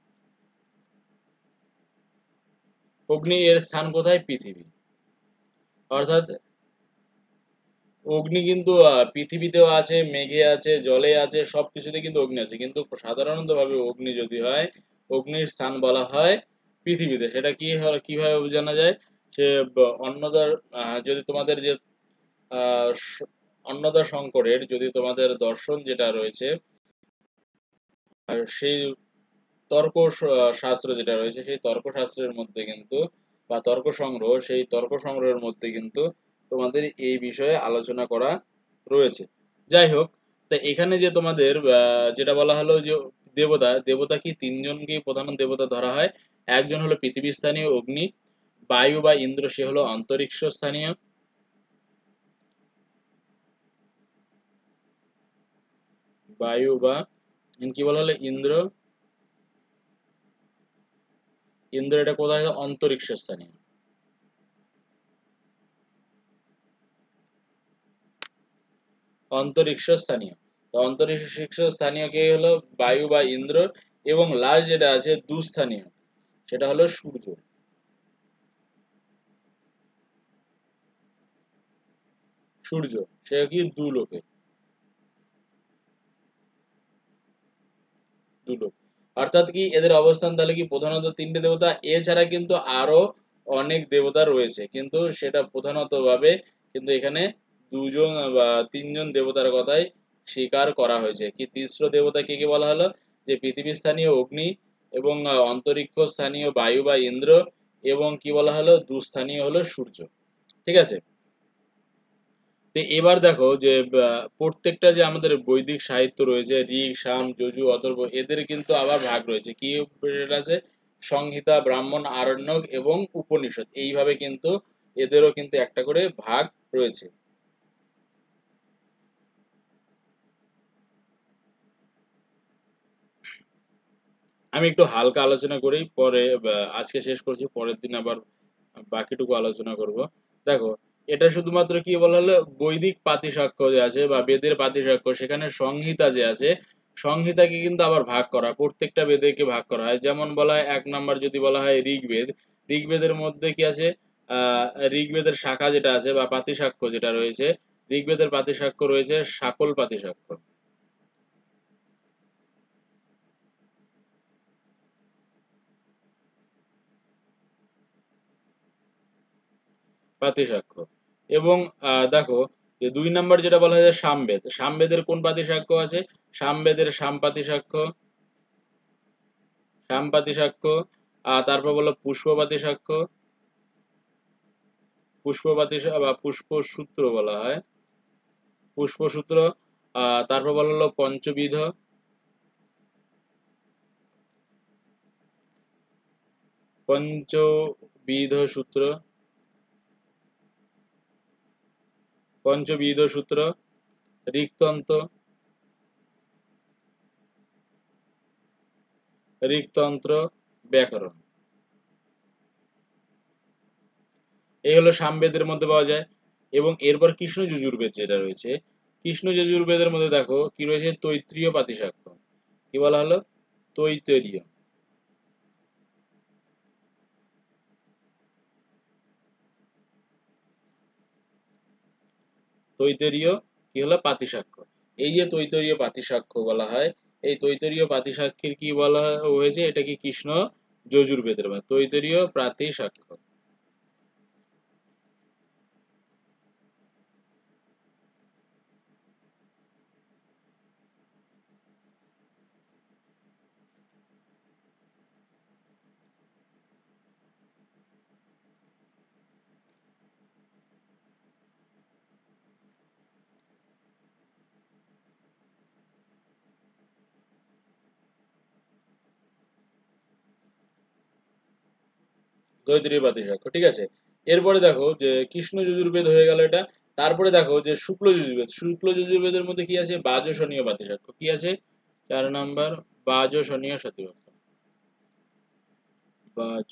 অগ্নি এর স্থান কোথায়? পৃথিবী। অর্থাৎ অগ্নি কিন্তু পৃথিবীতেও আছে, মেঘে আছে, জলে আছে সবকিছুতে কিন্তু অগ্নি আছে। কিন্তু সাধারণত ভাবে অগ্নি যদি হয়, অগ্নির স্থান বলা হয় পৃথিবীতে। সেটা কি কীভাবে জানা যায়? সে অন্নদার যদি তোমাদের যে অন্নদা শঙ্করের যদি তোমাদের দর্শন যেটা রয়েছে সেই তর্ক শাস্ত্র যেটা রয়েছে, সেই তর্ক শাস্ত্রের মধ্যে কিন্তু বা তর্ক সংগ্রহ সেই তর্ক সংগ্রহের মধ্যে কিন্তু তোমাদের এই বিষয়ে আলোচনা করা রয়েছে। যাই হোক, তা এখানে যে তোমাদের যেটা বলা হলো যে দেবতা দেবতা কি তিনজনকে প্রধান দেবতা ধরা হয়? একজন হলো পৃথিবী স্থানীয় অগ্নি, বায়ু বা ইন্দ্র, সে হলো অন্তরিক্ষ স্থানীয়। বায়ু বা, কি বলা হলো? ইন্দ্র। ইন্দ্র এটা কোথায়? অন্তরিক্ষ স্থানীয় অন্তরিক্ষ স্থানীয় তো অন্তরিক্ষ স্থানীয় কে হলো? বায়ু বা ইন্দ্র এবং লাস্ট যেটা আছে দুস্থানীয়। সেটা হলো সূর্য। সূর্য, সে কি? দুলোকে। দুলোক। অর্থাৎ কি এদের অবস্থান তাহলে কি প্রধানত তিনটে দেবতা? এছাড়া কিন্তু আরও অনেক দেবতা রয়েছে। কিন্তু সেটা প্রধানত ভাবে কিন্তু এখানে দুজন বা তিনজন দেবতার কথাই স্বীকার করা হয়েছে। কি তিস্র দেবতা কে কে বলা হলো? যে পৃথিবী স্থানীয় অগ্নি এবং অন্তরিক্ষ স্থানীয় বায়ু বা ইন্দ্র এবং কি বলা হলো? দুস্থানীয় হলো সূর্য। ঠিক আছে? তো এবার দেখো যে প্রত্যেকটা যে আমাদের বৈদিক সাহিত্য রয়েছে, ঋগ, সাম, যজু, অথর্ব, এদের কিন্তু আবার ভাগ রয়েছে। কি আছে? সংহিতা, ব্রাহ্মণ, আরণ্যক এবং উপনিষদ। এইভাবে কিন্তু এদেরও কিন্তু একটা করে ভাগ রয়েছে। আমি একটু হালকা আলোচনা করি, পরে আজকে শেষ করছি, পরের দিন আবার বাকিটুকু আলোচনা করব। দেখো এটা শুধুমাত্র কি বলা হলো? বৈদিক পাতিসাক্ষ্য যে আছে বা বেদের পাতিসাক্ষ্য, সেখানে সংহিতা যে আছে, সংহিতাকে কিন্তু আবার ভাগ করা, প্রত্যেকটা বেদেরকে ভাগ করা হয়। যেমন বলা হয়, এক নাম্বার যদি বলা হয় ঋগ্বেদ, ঋগ্বেদের মধ্যে কি আছে? আহ, ঋগ্বেদের শাখা যেটা আছে বা পাতিসাক্ষ্য যেটা রয়েছে, ঋগ্বেদের পাতিসাক্ষ্য রয়েছে সাকল পাতিসাক্ষ্য। পাতিসাক্ষ্য। এবং দেখো, যে দুই নম্বর যেটা বলা হয় সামবেদ। সামবেদের কোন পাতি সাক্ষ্য আছে? সামবেদের সামপাতি সাক্ষ্য সামপাতি সাক্ষ্য আর তারপর বলল পুষ্পপাতি সাক্ষ্য পুষ্পপাতি বা পুষ্প সূত্র বলা হয়। পুষ্পসূত্র তারপর বলা হলো পঞ্চবিধ। পঞ্চবিধ সূত্র পঞ্চবিধ সূত্র ঋকতন্ত্র ঋকতন্ত্র ব্যাকরণ। এই হলো সামবেদের মধ্যে পাওয়া যায় এবং এরপর কৃষ্ণ যজুর্বেদ যেটা রয়েছে। কৃষ্ণ যজুর্বেদের মধ্যে দেখো কি রয়েছে? তৈত্রীয় পাতিসাক্ষ্য। কি বলা হলো? তৈতরীয়। তৈতরীয় কি হলো? পাতিসাক্ষ্য। এই যে তৈতরীয় পাতিসাক্ষ্য বলা হয়, এই তৈতরীয় পাতিসাক্ষীর কি বলা হয়েছে? এটা কি কৃষ্ণ যজুর্বেদের বা তৈতরীয় প্রাতিসাক্ষ্য দৈত্রী পাতিসাক্ষ ঠিক আছে? এরপরে দেখো যে কৃষ্ণ যজুর্বেদ হয়ে গেল এটা। তারপরে দেখো যে শুক্ল যজুর্বেদ। শুক্ল যজুর্বেদের মধ্যে কি আছে? বাজসনীয় পাতিসাক্ষ কি আছে? চার নাম্বার, বাজসনীয় সতীবাক্য বাজ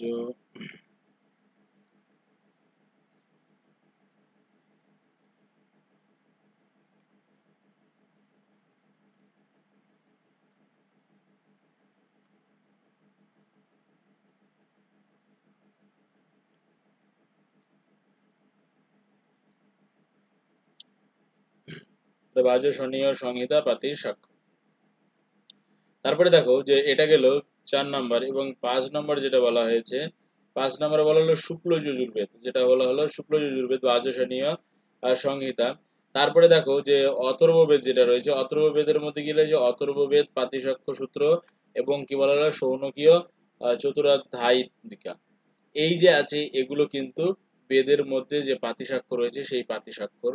বাজসনীয় সংহিতা পাতির সাক্ষ্য। তারপরে দেখো যে এটা গেল চার নাম্বার এবং পাঁচ নম্বর যেটা বলা হয়েছে, পাঁচ নম্বরে বলা হলো শুক্ল যজুর্বেদ, যেটা বলা হলো শুক্ল যজুর্বেদ বাজসনীয় সংহিতা। তারপরে দেখো যে অথর্ববেদ যেটা রয়েছে, অথর্ববেদের মধ্যে গেলে যে অথর্ববেদ পাতিসাক্ষ্য সূত্র এবং কি বলা হলো সৌনকীয় চতুরাধ্যায়িকা। এই যে আছে এগুলো কিন্তু বেদের মধ্যে যে পাতিসাক্ষ্য রয়েছে, সেই পাতিসাক্ষ্যর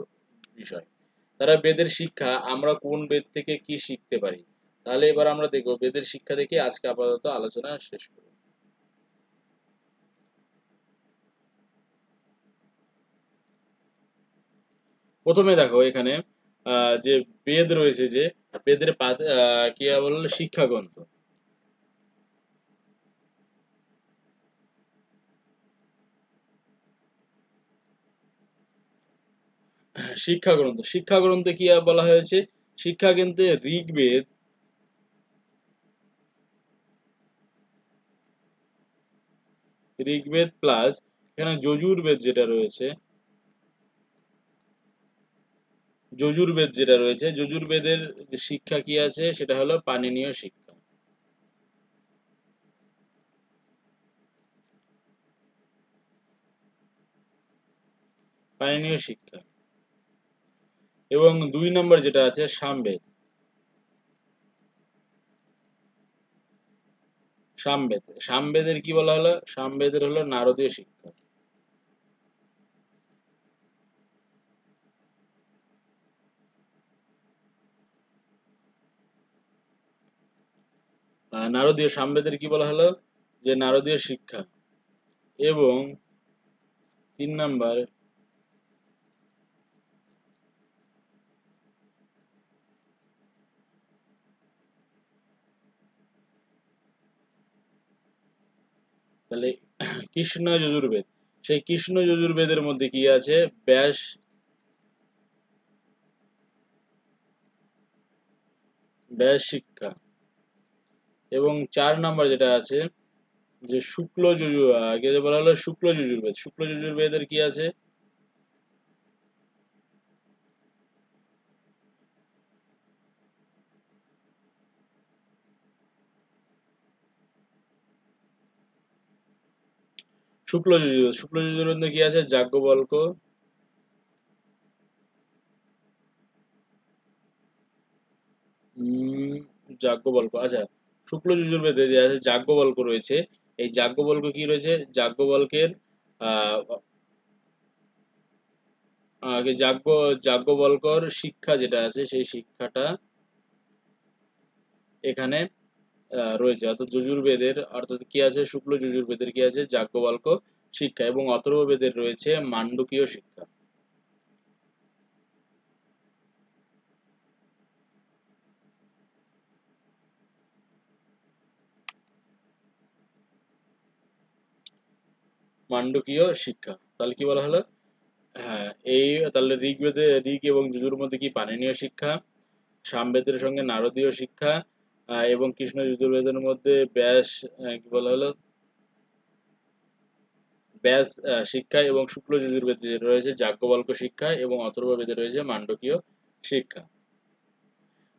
বিষয়। তারা বেদের শিক্ষা, আমরা কোন বেদ থেকে কি শিখতে পারি? তাহলে এবার আমরা দেখব, বেদের শিক্ষা দেখে আজকে আপাতত আলোচনা শেষ করব। প্রথমে দেখো এখানে যে বেদ রয়েছে যে, বেদের কি বলল শিক্ষা গ্রন্থ শিক্ষা গ্রন্থ শিক্ষা গ্রন্থে কি বলা হয়েছে? শিক্ষা গ্রন্থে ঋগ্বেদ। ঋগ্বেদ প্লাস এখানে যজুর্বেদ যেটা রয়েছে। যজুর্বেদ যেটা রয়েছে, যজুর্বেদের যে শিক্ষা কি আছে? সেটা হলো পানিনীয় শিক্ষা। পানিনীয় শিক্ষা। এবং দুই নম্বর যেটা আছে, সামবেদ। সামবেদ। সামবেদের কি বলা হলো? সামবেদের হলো নারদীয় শিক্ষা। নারদীয় সামবেদের কি বলা হলো? যে নারদীয় শিক্ষা। এবং তিন নাম্বার তাহলে কৃষ্ণ যজুর্বেদ। সেই কৃষ্ণ যজুর্বেদের মধ্যে কি আছে? ব্যাস ব্যাস শিক্ষা। এবং চার নাম্বার যেটা আছে, যে শুক্ল যজু আগে বলা হলো শুক্ল যজুর্বেদ। শুক্ল যজুর্বেদের কি আছে? শুক্ল শুক্ল যজুর্বেদ কি আছে? যাজ্ঞবল্ক যাজ্ঞবল্ক আচ্ছা শুক্ল যজুর্বেদে যে আছে যাজ্ঞবল্ক রয়েছে। এই যাজ্ঞবল্ক কি রয়েছে? যাজ্ঞবল্কের যাজ্ঞ যাজ্ঞবল্কর শিক্ষা যেটা আছে, সেই শিক্ষাটা এখানে রয়েছে। অর্থাৎ যজুর্বেদের, অর্থাৎ কি আছে? শুক্ল যজুর্বেদের কি আছে? যাজ্ঞবল্ক শিক্ষা এবং অথর্ববেদের রয়েছে মান্ডকীয় শিক্ষা। মান্ডকীয় শিক্ষা। তাহলে কি বলা হলো? হ্যাঁ এই তাহলে ঋগ্বেদে ঋগ এবং যজুর মধ্যে কি পানিনীয় শিক্ষা? সামবেদের সঙ্গে নারদীয় শিক্ষা এবং কৃষ্ণ যজুর্বেদের মধ্যে ব্যাস কি বলা হলো? ব্যাস শিক্ষা এবং শুক্ল যজুর্বেদে রয়েছে, যাজ্ঞবল্ক শিক্ষা এবং অথর্ববেদে রয়েছে মান্ডকীয় শিক্ষা।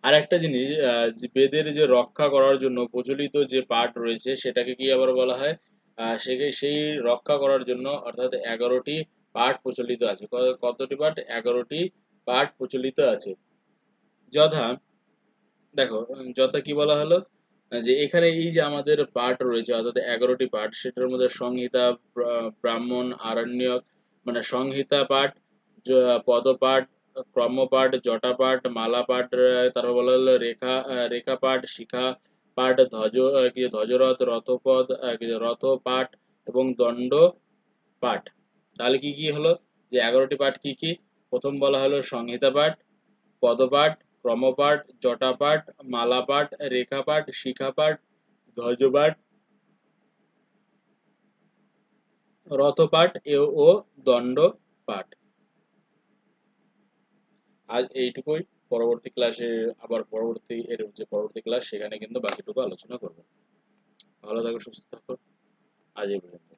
আর একটা জিনিস বেদের যে রক্ষা করার জন্য প্রচলিত যে পাঠ রয়েছে, সেটাকে কি আবার বলা হয়? সেই রক্ষা করার জন্য অর্থাৎ এগারোটি পাঠ প্রচলিত আছে। কতটি পাঠ? এগারোটি পাঠ প্রচলিত আছে। যথা দেখো যথা কি বলা হলো? যে এখানে এই যে আমাদের পাঠ রয়েছে, অর্থাৎ এগারোটি পাঠ, সেটার মধ্যে সংহিতা ব্রাহ্মণ, আরণ্যক মানে সংহিতা পাঠ পদপাঠ, ক্রমপাঠ, জটাপাঠ, মালাপাঠ তারপর বলা হলো রেখা রেখা পাঠ শিখা পাঠ, ধ্বজ কি ধ্বজরথ, রথপদ রথ পাঠ এবং দণ্ড পাঠ। তাহলে কি কি হলো? যে এগারোটি পাঠ কি কি? প্রথম বলা হলো সংহিতা পাঠ, পদপাঠ ক্রমপাঠ, জটাপাঠ, মালাপাঠ, রেখাপাঠ, শিখাপাঠ, ধ্বজপাঠ, রথপাঠ ও দণ্ড পাঠ আজ এইটুকুই। পরবর্তী ক্লাসে আবার পরবর্তী, এর যে পরবর্তী ক্লাস, সেখানে কিন্তু বাকিটুকু আলোচনা করব। ভালো থাকো, সুস্থ থাকো। আজ এই পর্যন্ত।